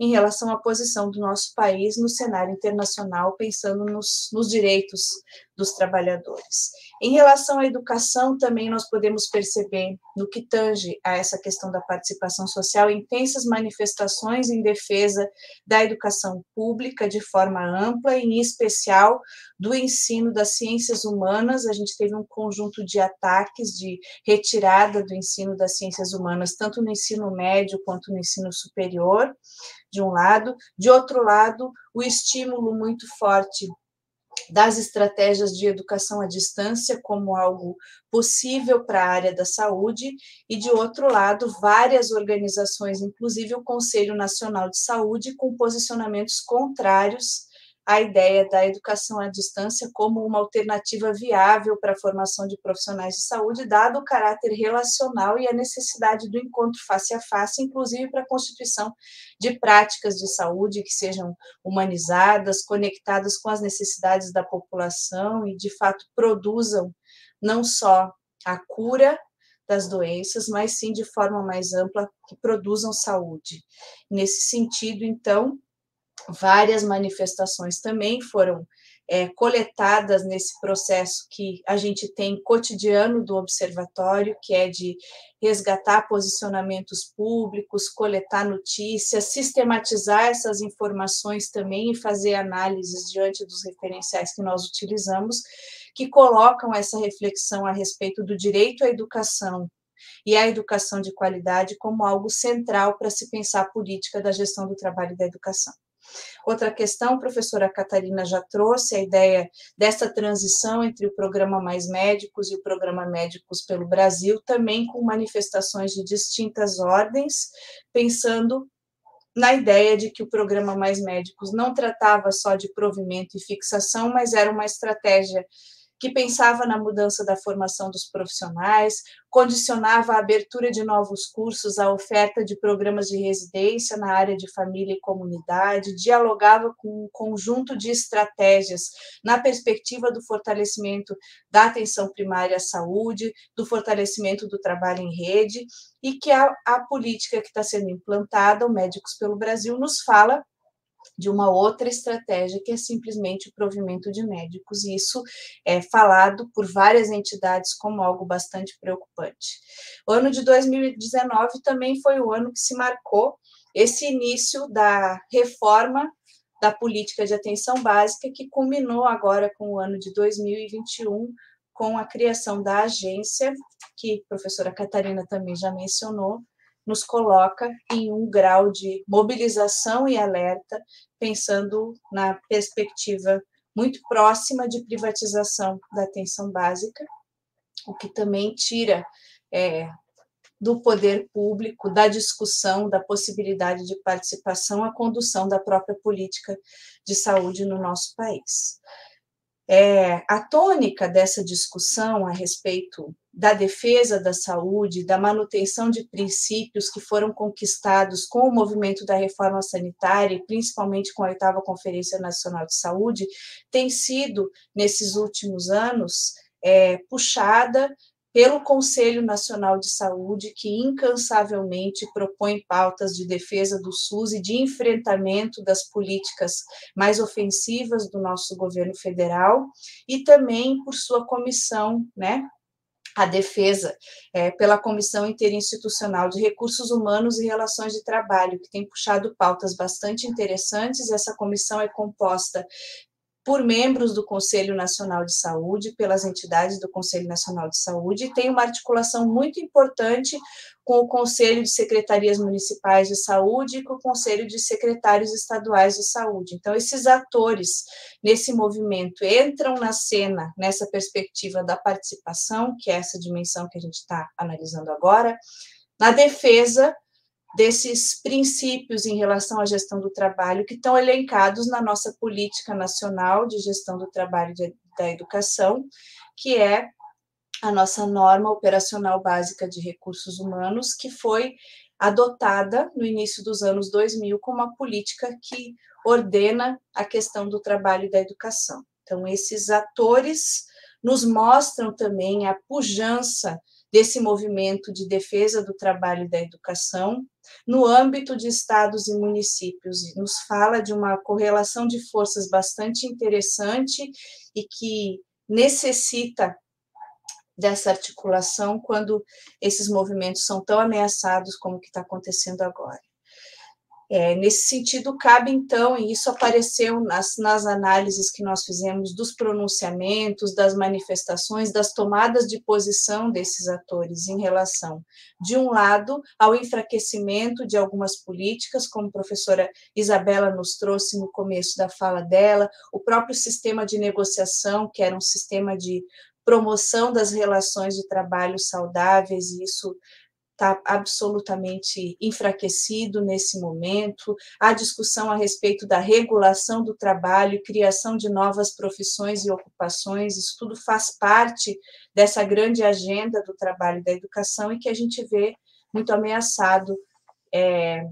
em relação à posição do nosso país no cenário internacional, pensando nos, nos direitos dos trabalhadores. Em relação à educação, também nós podemos perceber, no que tange a essa questão da participação social, intensas manifestações em defesa da educação pública de forma ampla, em especial do ensino das ciências humanas. A gente teve um conjunto de ataques, de retirada do ensino das ciências humanas, tanto no ensino médio quanto no ensino superior, de um lado, de outro lado, o estímulo muito forte das estratégias de educação à distância como algo possível para a área da saúde, e, de outro lado, várias organizações, inclusive o Conselho Nacional de Saúde, com posicionamentos contrários a ideia da educação à distância como uma alternativa viável para a formação de profissionais de saúde, dado o caráter relacional e a necessidade do encontro face a face, inclusive para a constituição de práticas de saúde que sejam humanizadas, conectadas com as necessidades da população e, de fato, produzam não só a cura das doenças, mas sim de forma mais ampla que produzam saúde. Nesse sentido, então, várias manifestações também foram é, coletadas nesse processo que a gente tem cotidiano do observatório, que é de resgatar posicionamentos públicos, coletar notícias, sistematizar essas informações também e fazer análises diante dos referenciais que nós utilizamos, que colocam essa reflexão a respeito do direito à educação e a educação de qualidade como algo central para se pensar a política da gestão do trabalho e da educação. Outra questão, a professora Catarina já trouxe a ideia dessa transição entre o programa Mais Médicos e o programa Médicos pelo Brasil, também com manifestações de distintas ordens, pensando na ideia de que o programa Mais Médicos não tratava só de provimento e fixação, mas era uma estratégia que pensava na mudança da formação dos profissionais, condicionava a abertura de novos cursos à oferta de programas de residência na área de família e comunidade, dialogava com um conjunto de estratégias na perspectiva do fortalecimento da atenção primária à saúde, do fortalecimento do trabalho em rede, e que a, a política que está sendo implantada, o Médicos pelo Brasil, nos fala de uma outra estratégia que é simplesmente o provimento de médicos, e isso é falado por várias entidades como algo bastante preocupante. O ano de 2019 também foi o ano que se marcou esse início da reforma da política de atenção básica, que culminou agora com o ano de 2021, com a criação da agência, que a professora Catarina também já mencionou, nos coloca em um grau de mobilização e alerta, pensando na perspectiva muito próxima de privatização da atenção básica, o que também tira é, do poder público, da discussão, da possibilidade de participação, a condução da própria política de saúde no nosso país. É, a tônica dessa discussão a respeito da defesa da saúde, da manutenção de princípios que foram conquistados com o movimento da reforma sanitária, principalmente com a oitava Conferência Nacional de Saúde, tem sido, nesses últimos anos, é, puxada pelo Conselho Nacional de Saúde, que incansavelmente propõe pautas de defesa do SUS e de enfrentamento das políticas mais ofensivas do nosso governo federal, e também por sua comissão, né, a defesa é, pela Comissão Interinstitucional de Recursos Humanos e Relações de Trabalho, que tem puxado pautas bastante interessantes. Essa comissão é composta por membros do Conselho Nacional de Saúde, pelas entidades do Conselho Nacional de Saúde, e tem uma articulação muito importante com o Conselho de Secretarias Municipais de Saúde e com o Conselho de Secretários Estaduais de Saúde. Então, esses atores nesse movimento entram na cena nessa perspectiva da participação, que é essa dimensão que a gente está analisando agora, na defesa desses princípios em relação à gestão do trabalho que estão elencados na nossa política nacional de gestão do trabalho e da educação, que é a nossa norma operacional básica de recursos humanos, que foi adotada no início dos anos 2000 como uma política que ordena a questão do trabalho e da educação. Então, esses atores nos mostram também a pujança desse movimento de defesa do trabalho e da educação no âmbito de estados e municípios. Nos fala de uma correlação de forças bastante interessante e que necessita dessa articulação quando esses movimentos são tão ameaçados como o que está acontecendo agora. É, nesse sentido, cabe então, e isso apareceu nas, nas análises que nós fizemos dos pronunciamentos, das manifestações, das tomadas de posição desses atores em relação, de um lado, ao enfraquecimento de algumas políticas, como a professora Isabela nos trouxe no começo da fala dela, o próprio sistema de negociação, que era um sistema de promoção das relações de trabalho saudáveis, e isso está absolutamente enfraquecido nesse momento. A discussão a respeito da regulação do trabalho criação de novas profissões e ocupações, isso tudo faz parte dessa grande agenda do trabalho da educação e que a gente vê muito ameaçado é,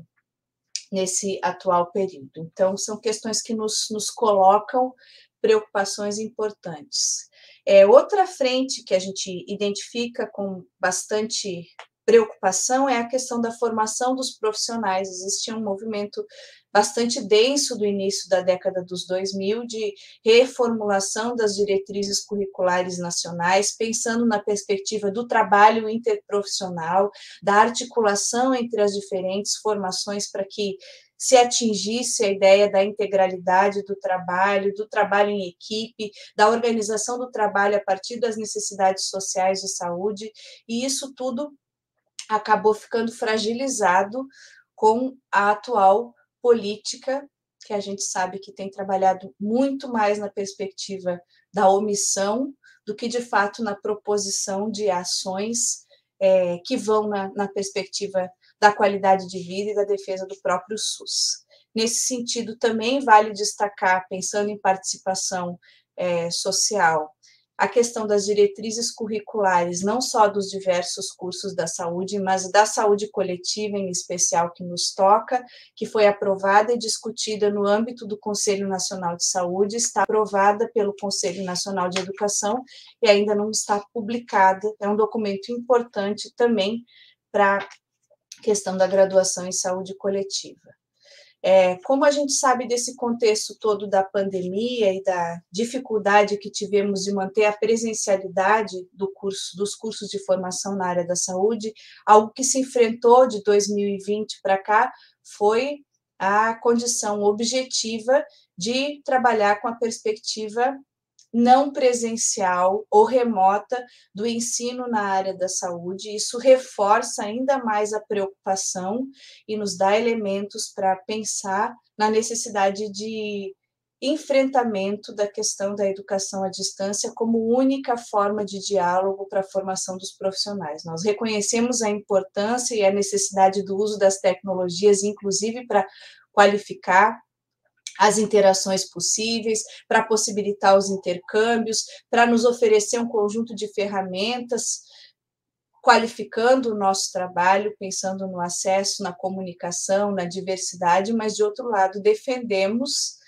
nesse atual período. Então, são questões que nos, nos colocam preocupações importantes. É, outra frente que a gente identifica com bastante preocupação é a questão da formação dos profissionais. Existia um movimento bastante denso do início da década dos 2000 de reformulação das diretrizes curriculares nacionais, pensando na perspectiva do trabalho interprofissional, da articulação entre as diferentes formações para que se atingisse a ideia da integralidade do trabalho, do trabalho em equipe, da organização do trabalho a partir das necessidades sociais de saúde, e isso tudo acabou ficando fragilizado com a atual política, que a gente sabe que tem trabalhado muito mais na perspectiva da omissão do que, de fato, na proposição de ações é, que vão na, na perspectiva da qualidade de vida e da defesa do próprio SUS. Nesse sentido, também vale destacar, pensando em participação é, social, a questão das diretrizes curriculares, não só dos diversos cursos da saúde, mas da saúde coletiva em especial que nos toca, que foi aprovada e discutida no âmbito do Conselho Nacional de Saúde, está aprovada pelo Conselho Nacional de Educação e ainda não está publicada. É um documento importante também para a questão da graduação em saúde coletiva. É, como a gente sabe desse contexto todo da pandemia e da dificuldade que tivemos de manter a presencialidade do curso, dos cursos de formação na área da saúde, algo que se enfrentou de 2020 para cá foi a condição objetiva de trabalhar com a perspectiva não presencial ou remota do ensino na área da saúde. Isso reforça ainda mais a preocupação e nos dá elementos para pensar na necessidade de enfrentamento da questão da educação à distância como única forma de diálogo para a formação dos profissionais. Nós reconhecemos a importância e a necessidade do uso das tecnologias, inclusive para qualificar as interações possíveis, para possibilitar os intercâmbios, para nos oferecer um conjunto de ferramentas qualificando o nosso trabalho, pensando no acesso, na comunicação, na diversidade, mas de outro lado defendemos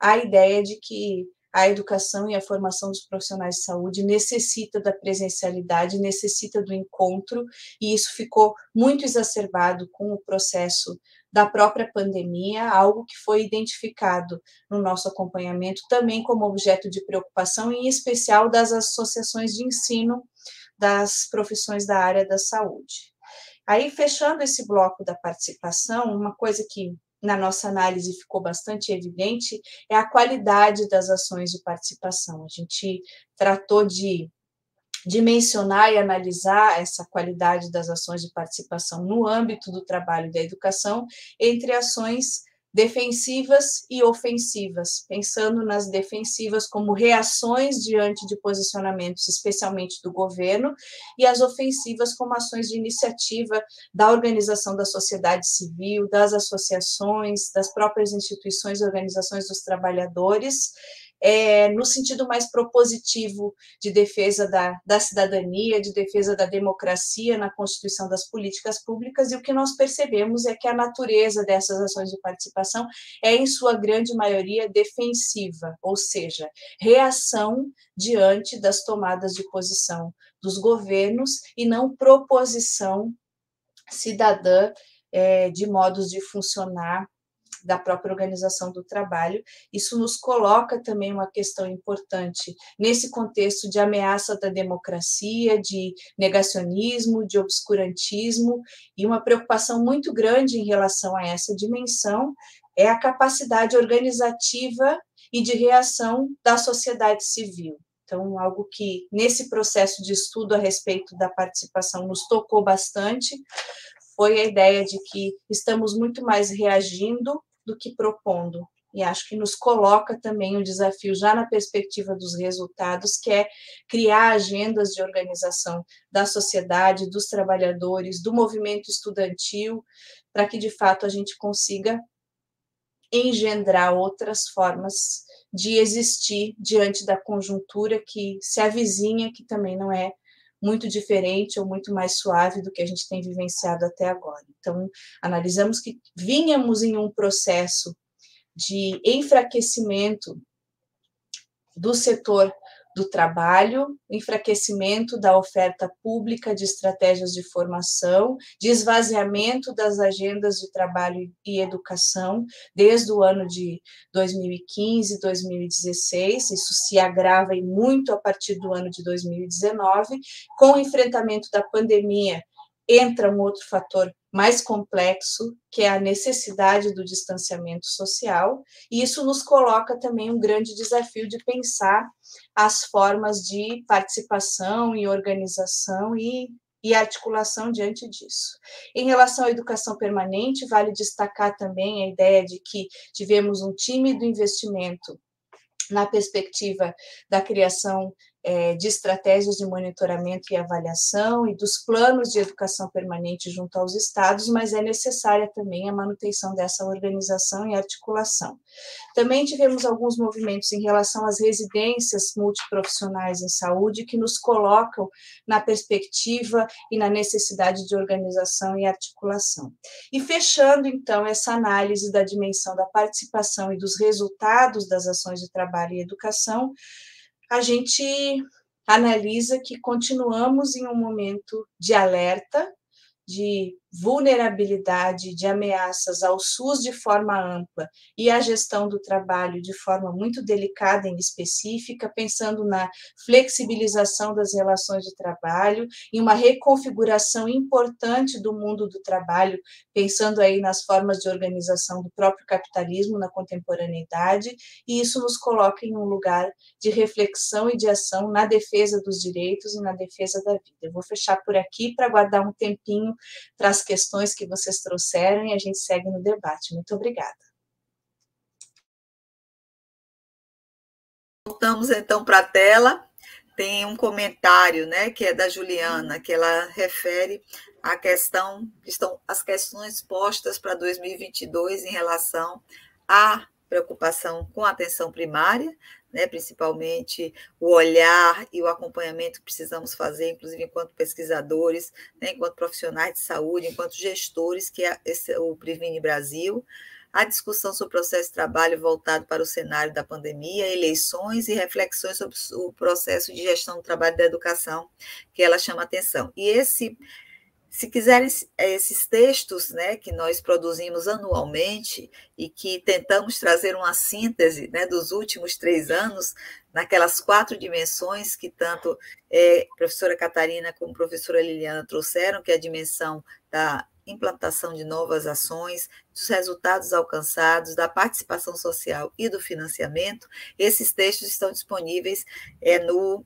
a ideia de que a educação e a formação dos profissionais de saúde necessita da presencialidade, necessita do encontro, e isso ficou muito exacerbado com o processo da própria pandemia, algo que foi identificado no nosso acompanhamento também como objeto de preocupação, em especial das associações de ensino das profissões da área da saúde. Aí, fechando esse bloco da participação, uma coisa que na nossa análise ficou bastante evidente é a qualidade das ações de participação. A gente tratou de dimensionar e analisar essa qualidade das ações de participação no âmbito do trabalho da educação entre ações defensivas e ofensivas, pensando nas defensivas como reações diante de posicionamentos, especialmente do governo, e as ofensivas como ações de iniciativa da organização da sociedade civil, das associações, das próprias instituições e organizações dos trabalhadores, é, no sentido mais propositivo de defesa da, da cidadania, de defesa da democracia na constituição das políticas públicas, e o que nós percebemos é que a natureza dessas ações de participação é, em sua grande maioria, defensiva, ou seja, reação diante das tomadas de posição dos governos e não proposição cidadã é, de modos de funcionar da própria organização do trabalho. Isso nos coloca também uma questão importante nesse contexto de ameaça da democracia, de negacionismo, de obscurantismo, e uma preocupação muito grande em relação a essa dimensão é a capacidade organizativa e de reação da sociedade civil. Então, algo que nesse processo de estudo a respeito da participação nos tocou bastante foi a ideia de que estamos muito mais reagindo do que propondo. e acho que nos coloca também um desafio já na perspectiva dos resultados, que é criar agendas de organização da sociedade, dos trabalhadores, do movimento estudantil, para que de fato a gente consiga engendrar outras formas de existir diante da conjuntura que se avizinha, que também não é muito diferente ou muito mais suave do que a gente tem vivenciado até agora. Então, analisamos que vínhamos em um processo de enfraquecimento do setor do trabalho, enfraquecimento da oferta pública de estratégias de formação, de esvaziamento das agendas de trabalho e educação desde o ano de 2015, 2016, isso se agrava e muito a partir do ano de 2019, com o enfrentamento da pandemia entra um outro fator mais complexo, que é a necessidade do distanciamento social, e isso nos coloca também um grande desafio de pensar as formas de participação e organização e, e articulação diante disso. Em relação à educação permanente, vale destacar também a ideia de que tivemos um tímido investimento na perspectiva da criação é, de estratégias de monitoramento e avaliação e dos planos de educação permanente junto aos estados, mas é necessária também a manutenção dessa organização e articulação. Também tivemos alguns movimentos em relação às residências multiprofissionais em saúde que nos colocam na perspectiva e na necessidade de organização e articulação. E fechando, então, essa análise da dimensão da participação e dos resultados das ações de trabalho e educação, a gente analisa que continuamos em um momento de alerta, de vulnerabilidade de ameaças ao SUS de forma ampla e à gestão do trabalho de forma muito delicada e específica, pensando na flexibilização das relações de trabalho, em uma reconfiguração importante do mundo do trabalho, pensando aí nas formas de organização do próprio capitalismo na contemporaneidade, e isso nos coloca em um lugar de reflexão e de ação na defesa dos direitos e na defesa da vida. Eu vou fechar por aqui para guardar um tempinho para as questões que vocês trouxeram e a gente segue no debate. Muito obrigada. Voltamos então para a tela. Tem um comentário, né, que é da Juliana, que ela refere à questão, estão as questões postas para 2022 em relação à preocupação com a atenção primária, né, principalmente o olhar e o acompanhamento que precisamos fazer, inclusive enquanto pesquisadores, né, enquanto profissionais de saúde, enquanto gestores, que é esse, o Previne Brasil, a discussão sobre o processo de trabalho voltado para o cenário da pandemia, eleições e reflexões sobre o processo de gestão do trabalho da educação, que ela chama atenção. E esse se quiserem esses textos né, que nós produzimos anualmente e que tentamos trazer uma síntese né, dos últimos três anos, naquelas quatro dimensões que tanto é, a professora Catarina como a professora Liliana trouxeram, que é a dimensão da implantação de novas ações, dos resultados alcançados, da participação social e do financiamento, esses textos estão disponíveis é, no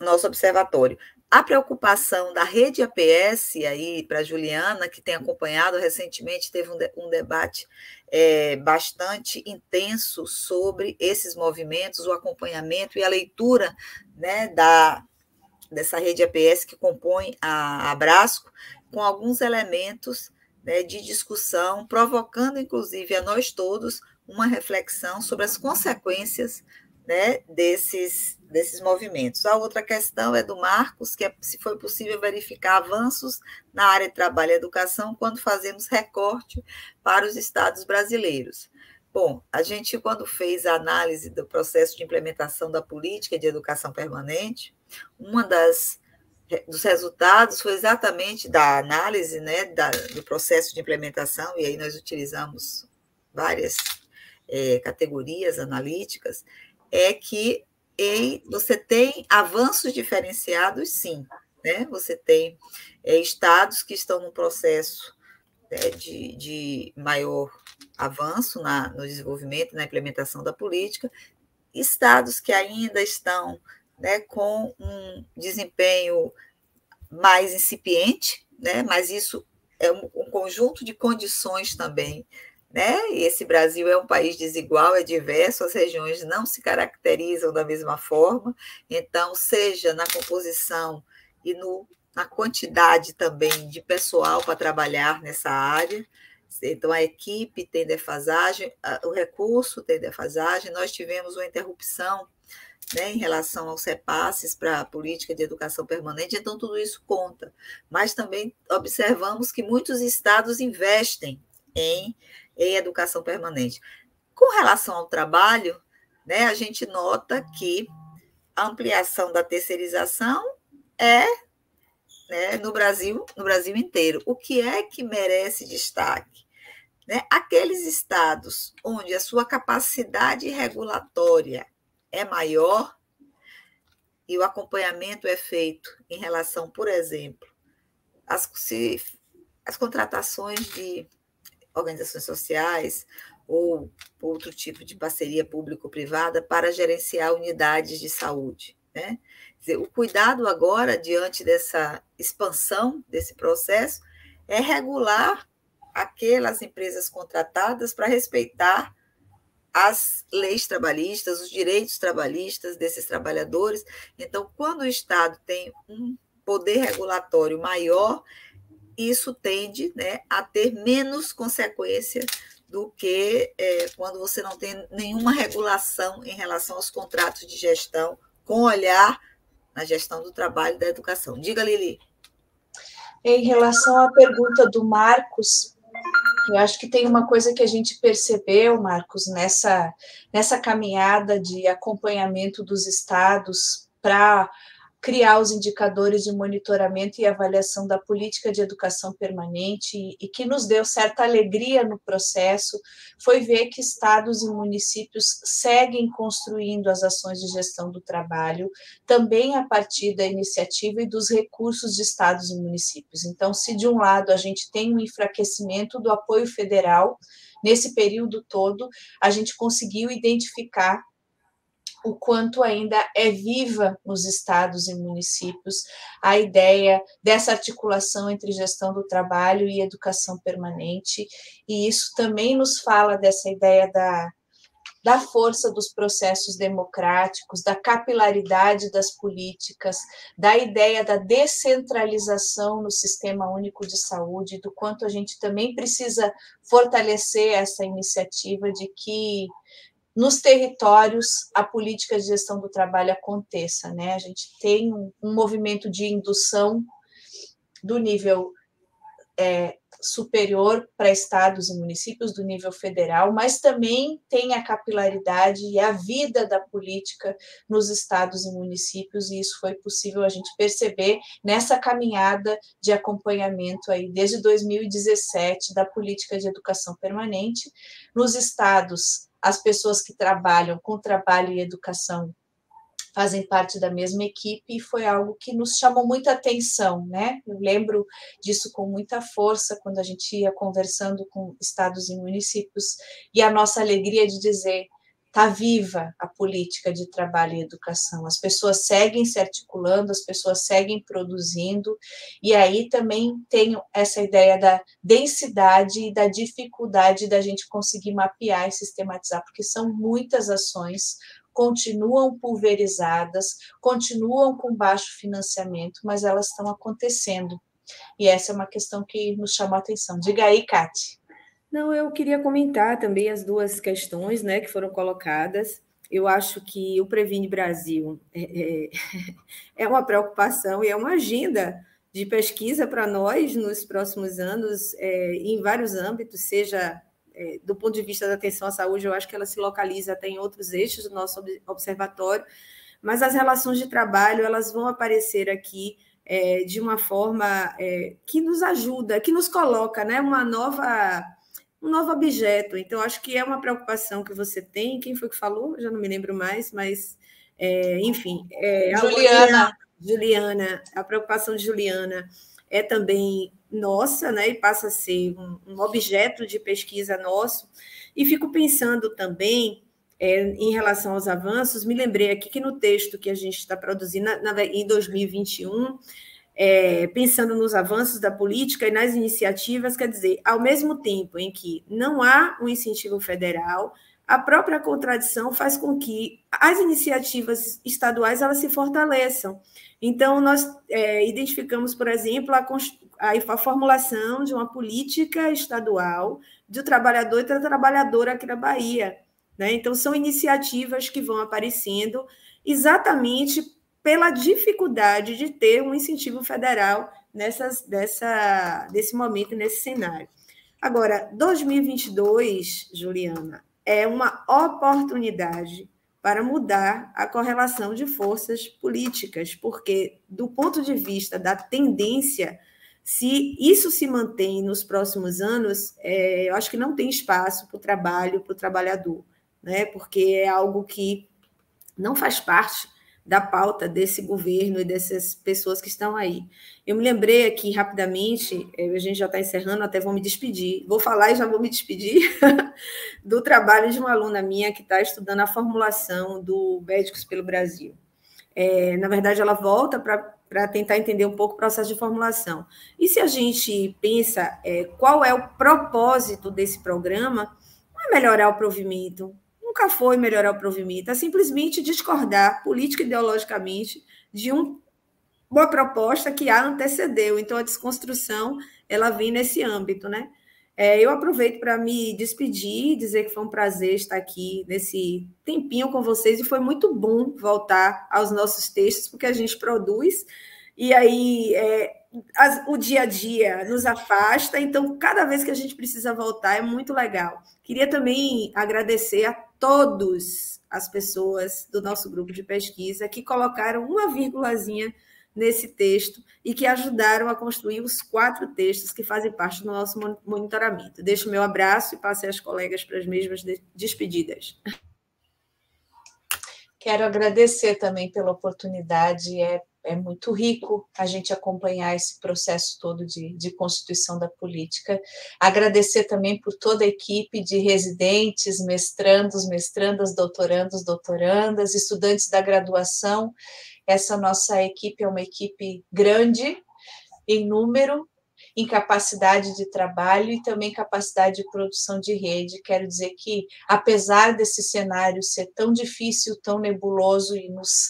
nosso observatório. A preocupação da rede APS, aí para Juliana, que tem acompanhado recentemente, teve um, de, um debate é, bastante intenso sobre esses movimentos, o acompanhamento e a leitura né, da, dessa rede APS que compõe a Abrasco, com alguns elementos né, de discussão, provocando, inclusive, a nós todos uma reflexão sobre as consequências né, desses, desses movimentos. A outra questão é do Marcos, que é se foi possível verificar avanços na área de trabalho e educação quando fazemos recorte para os estados brasileiros. Bom, a gente, quando fez a análise do processo de implementação da política de educação permanente, uma das dos resultados foi exatamente da análise né, da, do processo de implementação, e aí nós utilizamos várias é, categorias analíticas, é que você tem avanços diferenciados, sim. Né? Você tem é, estados que estão no processo né, de, de, maior avanço na, no desenvolvimento, na implementação da política, estados que ainda estão né, com um desempenho mais incipiente, né, mas isso é um, um conjunto de condições também né? Esse Brasil é um país desigual, é diverso, as regiões não se caracterizam da mesma forma, então, seja na composição e no, na quantidade também de pessoal para trabalhar nessa área. Então, a equipe tem defasagem, o recurso tem defasagem. Nós tivemos uma interrupção né, em relação aos repasses para a política de educação permanente, então tudo isso conta. Mas também observamos que muitos estados investem em, em educação permanente. Com relação ao trabalho, né, a gente nota que a ampliação da terceirização é né, no Brasil, no Brasil inteiro. O que é que merece destaque? Né? Aqueles estados onde a sua capacidade regulatória é maior e o acompanhamento é feito em relação, por exemplo, às, se, as contratações de organizações sociais ou outro tipo de parceria público-privada para gerenciar unidades de saúde. Né? Dizer, o cuidado agora, diante dessa expansão desse processo, é regular aquelas empresas contratadas para respeitar as leis trabalhistas, os direitos trabalhistas desses trabalhadores. Então, quando o Estado tem um poder regulatório maior, isso tende né, a ter menos consequência do que é, quando você não tem nenhuma regulação em relação aos contratos de gestão, com olhar na gestão do trabalho e da educação. Diga, Lili. Em relação à pergunta do Marcos, eu acho que tem uma coisa que a gente percebeu, Marcos, nessa, nessa caminhada de acompanhamento dos estados para criar os indicadores de monitoramento e avaliação da política de educação permanente e, que nos deu certa alegria no processo foi ver que estados e municípios seguem construindo as ações de gestão do trabalho, também a partir da iniciativa e dos recursos de estados e municípios. Então, se de um lado a gente tem um enfraquecimento do apoio federal, nesse período todo, a gente conseguiu identificar o quanto ainda é viva nos estados e municípios a ideia dessa articulação entre gestão do trabalho e educação permanente, e isso também nos fala dessa ideia da, da força dos processos democráticos, da capilaridade das políticas, da ideia da descentralização no sistema único de saúde, do quanto a gente também precisa fortalecer essa iniciativa de que nos territórios a política de gestão do trabalho aconteça, né? A gente tem um, um movimento de indução do nível é, superior para estados e municípios do nível federal, mas também tem a capilaridade e a vida da política nos estados e municípios, e isso foi possível a gente perceber nessa caminhada de acompanhamento aí desde 2017 da política de educação permanente nos estados as pessoas que trabalham com trabalho e educação fazem parte da mesma equipe e foi algo que nos chamou muita atenção, né? Eu lembro disso com muita força quando a gente ia conversando com estados e municípios e a nossa alegria de dizer está viva a política de trabalho e educação. As pessoas seguem se articulando, as pessoas seguem produzindo, e aí também tem essa ideia da densidade e da dificuldade da gente conseguir mapear e sistematizar, porque são muitas ações, continuam pulverizadas, continuam com baixo financiamento, mas elas estão acontecendo. E essa é uma questão que nos chamou a atenção. Diga aí, Kate. Não, eu queria comentar também as duas questões né, que foram colocadas. Eu acho que o Previne Brasil é, é, é uma preocupação e é uma agenda de pesquisa para nós nos próximos anos, é, em vários âmbitos, seja é, do ponto de vista da atenção à saúde, eu acho que ela se localiza até em outros eixos do nosso observatório, mas as relações de trabalho elas vão aparecer aqui é, de uma forma é, que nos ajuda, que nos coloca né, uma nova um novo objeto. Então, acho que é uma preocupação que você tem. Quem foi que falou? Já não me lembro mais, mas, é, enfim. É, Juliana. Juliana, a preocupação de Juliana é também nossa, né? E passa a ser um, um objeto de pesquisa nosso. E fico pensando também é, em relação aos avanços, me lembrei aqui que no texto que a gente está produzindo na, na, em 2021 é, pensando nos avanços da política e nas iniciativas, quer dizer, ao mesmo tempo em que não há um incentivo federal, a própria contradição faz com que as iniciativas estaduais elas se fortaleçam. Então, nós é, identificamos, por exemplo, a, a, a, formulação de uma política estadual do trabalhador e da trabalhadora aqui na Bahia. Né? Então, são iniciativas que vão aparecendo exatamente pela dificuldade de ter um incentivo federal nessas, dessa, desse momento, nesse cenário. Agora, 2022, Juliana, é uma oportunidade para mudar a correlação de forças políticas, porque, do ponto de vista da tendência, se isso se mantém nos próximos anos, é, eu acho que não tem espaço para o trabalho, para o trabalhador, né? porque é algo que não faz parte da pauta desse governo e dessas pessoas que estão aí. Eu me lembrei aqui rapidamente, eh, a gente já está encerrando, até vou me despedir. Vou falar e já vou me despedir do trabalho de uma aluna minha que está estudando a formulação do Médicos pelo Brasil. É, na verdade, ela volta para tentar entender um pouco o processo de formulação. E se a gente pensa é, qual é o propósito desse programa, não é melhorar o provimento, nunca foi melhorar o provimento, é simplesmente discordar política ideologicamente de um, uma proposta que a antecedeu. Então, a desconstrução ela vem nesse âmbito, né? É, eu aproveito para me despedir, dizer que foi um prazer estar aqui nesse tempinho com vocês e foi muito bom voltar aos nossos textos, porque a gente produz e aí é, as, o dia a dia nos afasta, então cada vez que a gente precisa voltar é muito legal. Queria também agradecer a todos as pessoas do nosso grupo de pesquisa que colocaram uma vírgulazinha nesse texto e que ajudaram a construir os quatro textos que fazem parte do nosso monitoramento. Deixo meu abraço e passe às colegas para as mesmas despedidas. Quero agradecer também pela oportunidade. É é muito rico a gente acompanhar esse processo todo de, de constituição da política. Agradecer também por toda a equipe de residentes, mestrandos, mestrandas, doutorandos, doutorandas, estudantes da graduação. Essa nossa equipe é uma equipe grande em número, em capacidade de trabalho e também capacidade de produção de rede. Quero dizer que, apesar desse cenário ser tão difícil, tão nebuloso e nos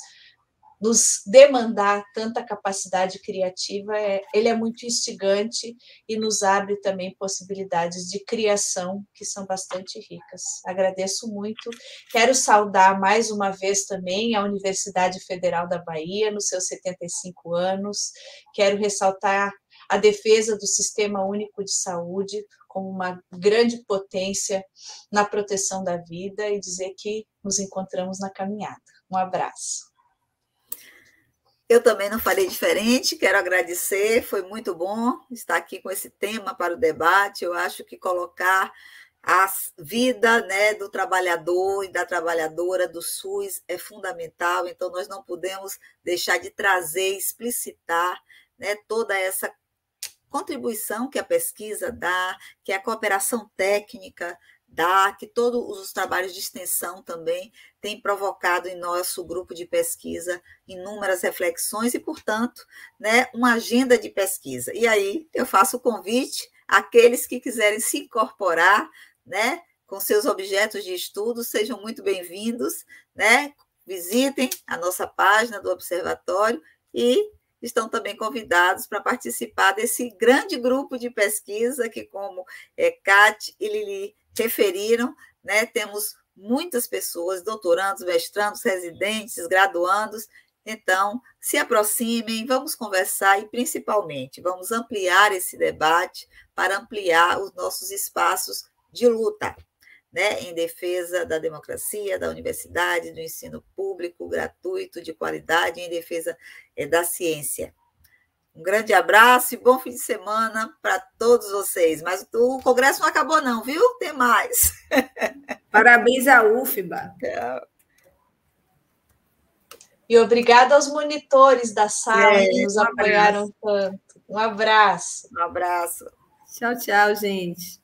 nos demandar tanta capacidade criativa, é, ele é muito instigante e nos abre também possibilidades de criação que são bastante ricas. Agradeço muito. Quero saudar mais uma vez também a Universidade Federal da Bahia, nos seus 75 anos. Quero ressaltar a defesa do Sistema Único de Saúde como uma grande potência na proteção da vida e dizer que nos encontramos na caminhada. Um abraço. Eu também não falei diferente, quero agradecer, foi muito bom estar aqui com esse tema para o debate. Eu acho que colocar a vida né, do trabalhador e da trabalhadora do SUS é fundamental, então nós não podemos deixar de trazer, explicitar né, toda essa contribuição que a pesquisa dá, que a cooperação técnica que todos os trabalhos de extensão também têm provocado em nosso grupo de pesquisa inúmeras reflexões e, portanto, né, uma agenda de pesquisa. E aí eu faço o convite àqueles que quiserem se incorporar, né, com seus objetos de estudo, sejam muito bem-vindos, né? Visitem a nossa página do observatório e estão também convidados para participar desse grande grupo de pesquisa que, como é, Kat e Lili referiram, né, temos muitas pessoas, doutorandos, mestrandos, residentes, graduandos. Então, se aproximem, vamos conversar e, principalmente, vamos ampliar esse debate para ampliar os nossos espaços de luta, né, em defesa da democracia, da universidade, do ensino público gratuito, de qualidade, em defesa é, da ciência. Um grande abraço e bom fim de semana para todos vocês. Mas o congresso não acabou, não, viu? Tem mais. Parabéns à UFBA. É. E obrigada aos monitores da sala é, que nos um apoiaram tanto. Um abraço. Um abraço. Tchau, tchau, gente.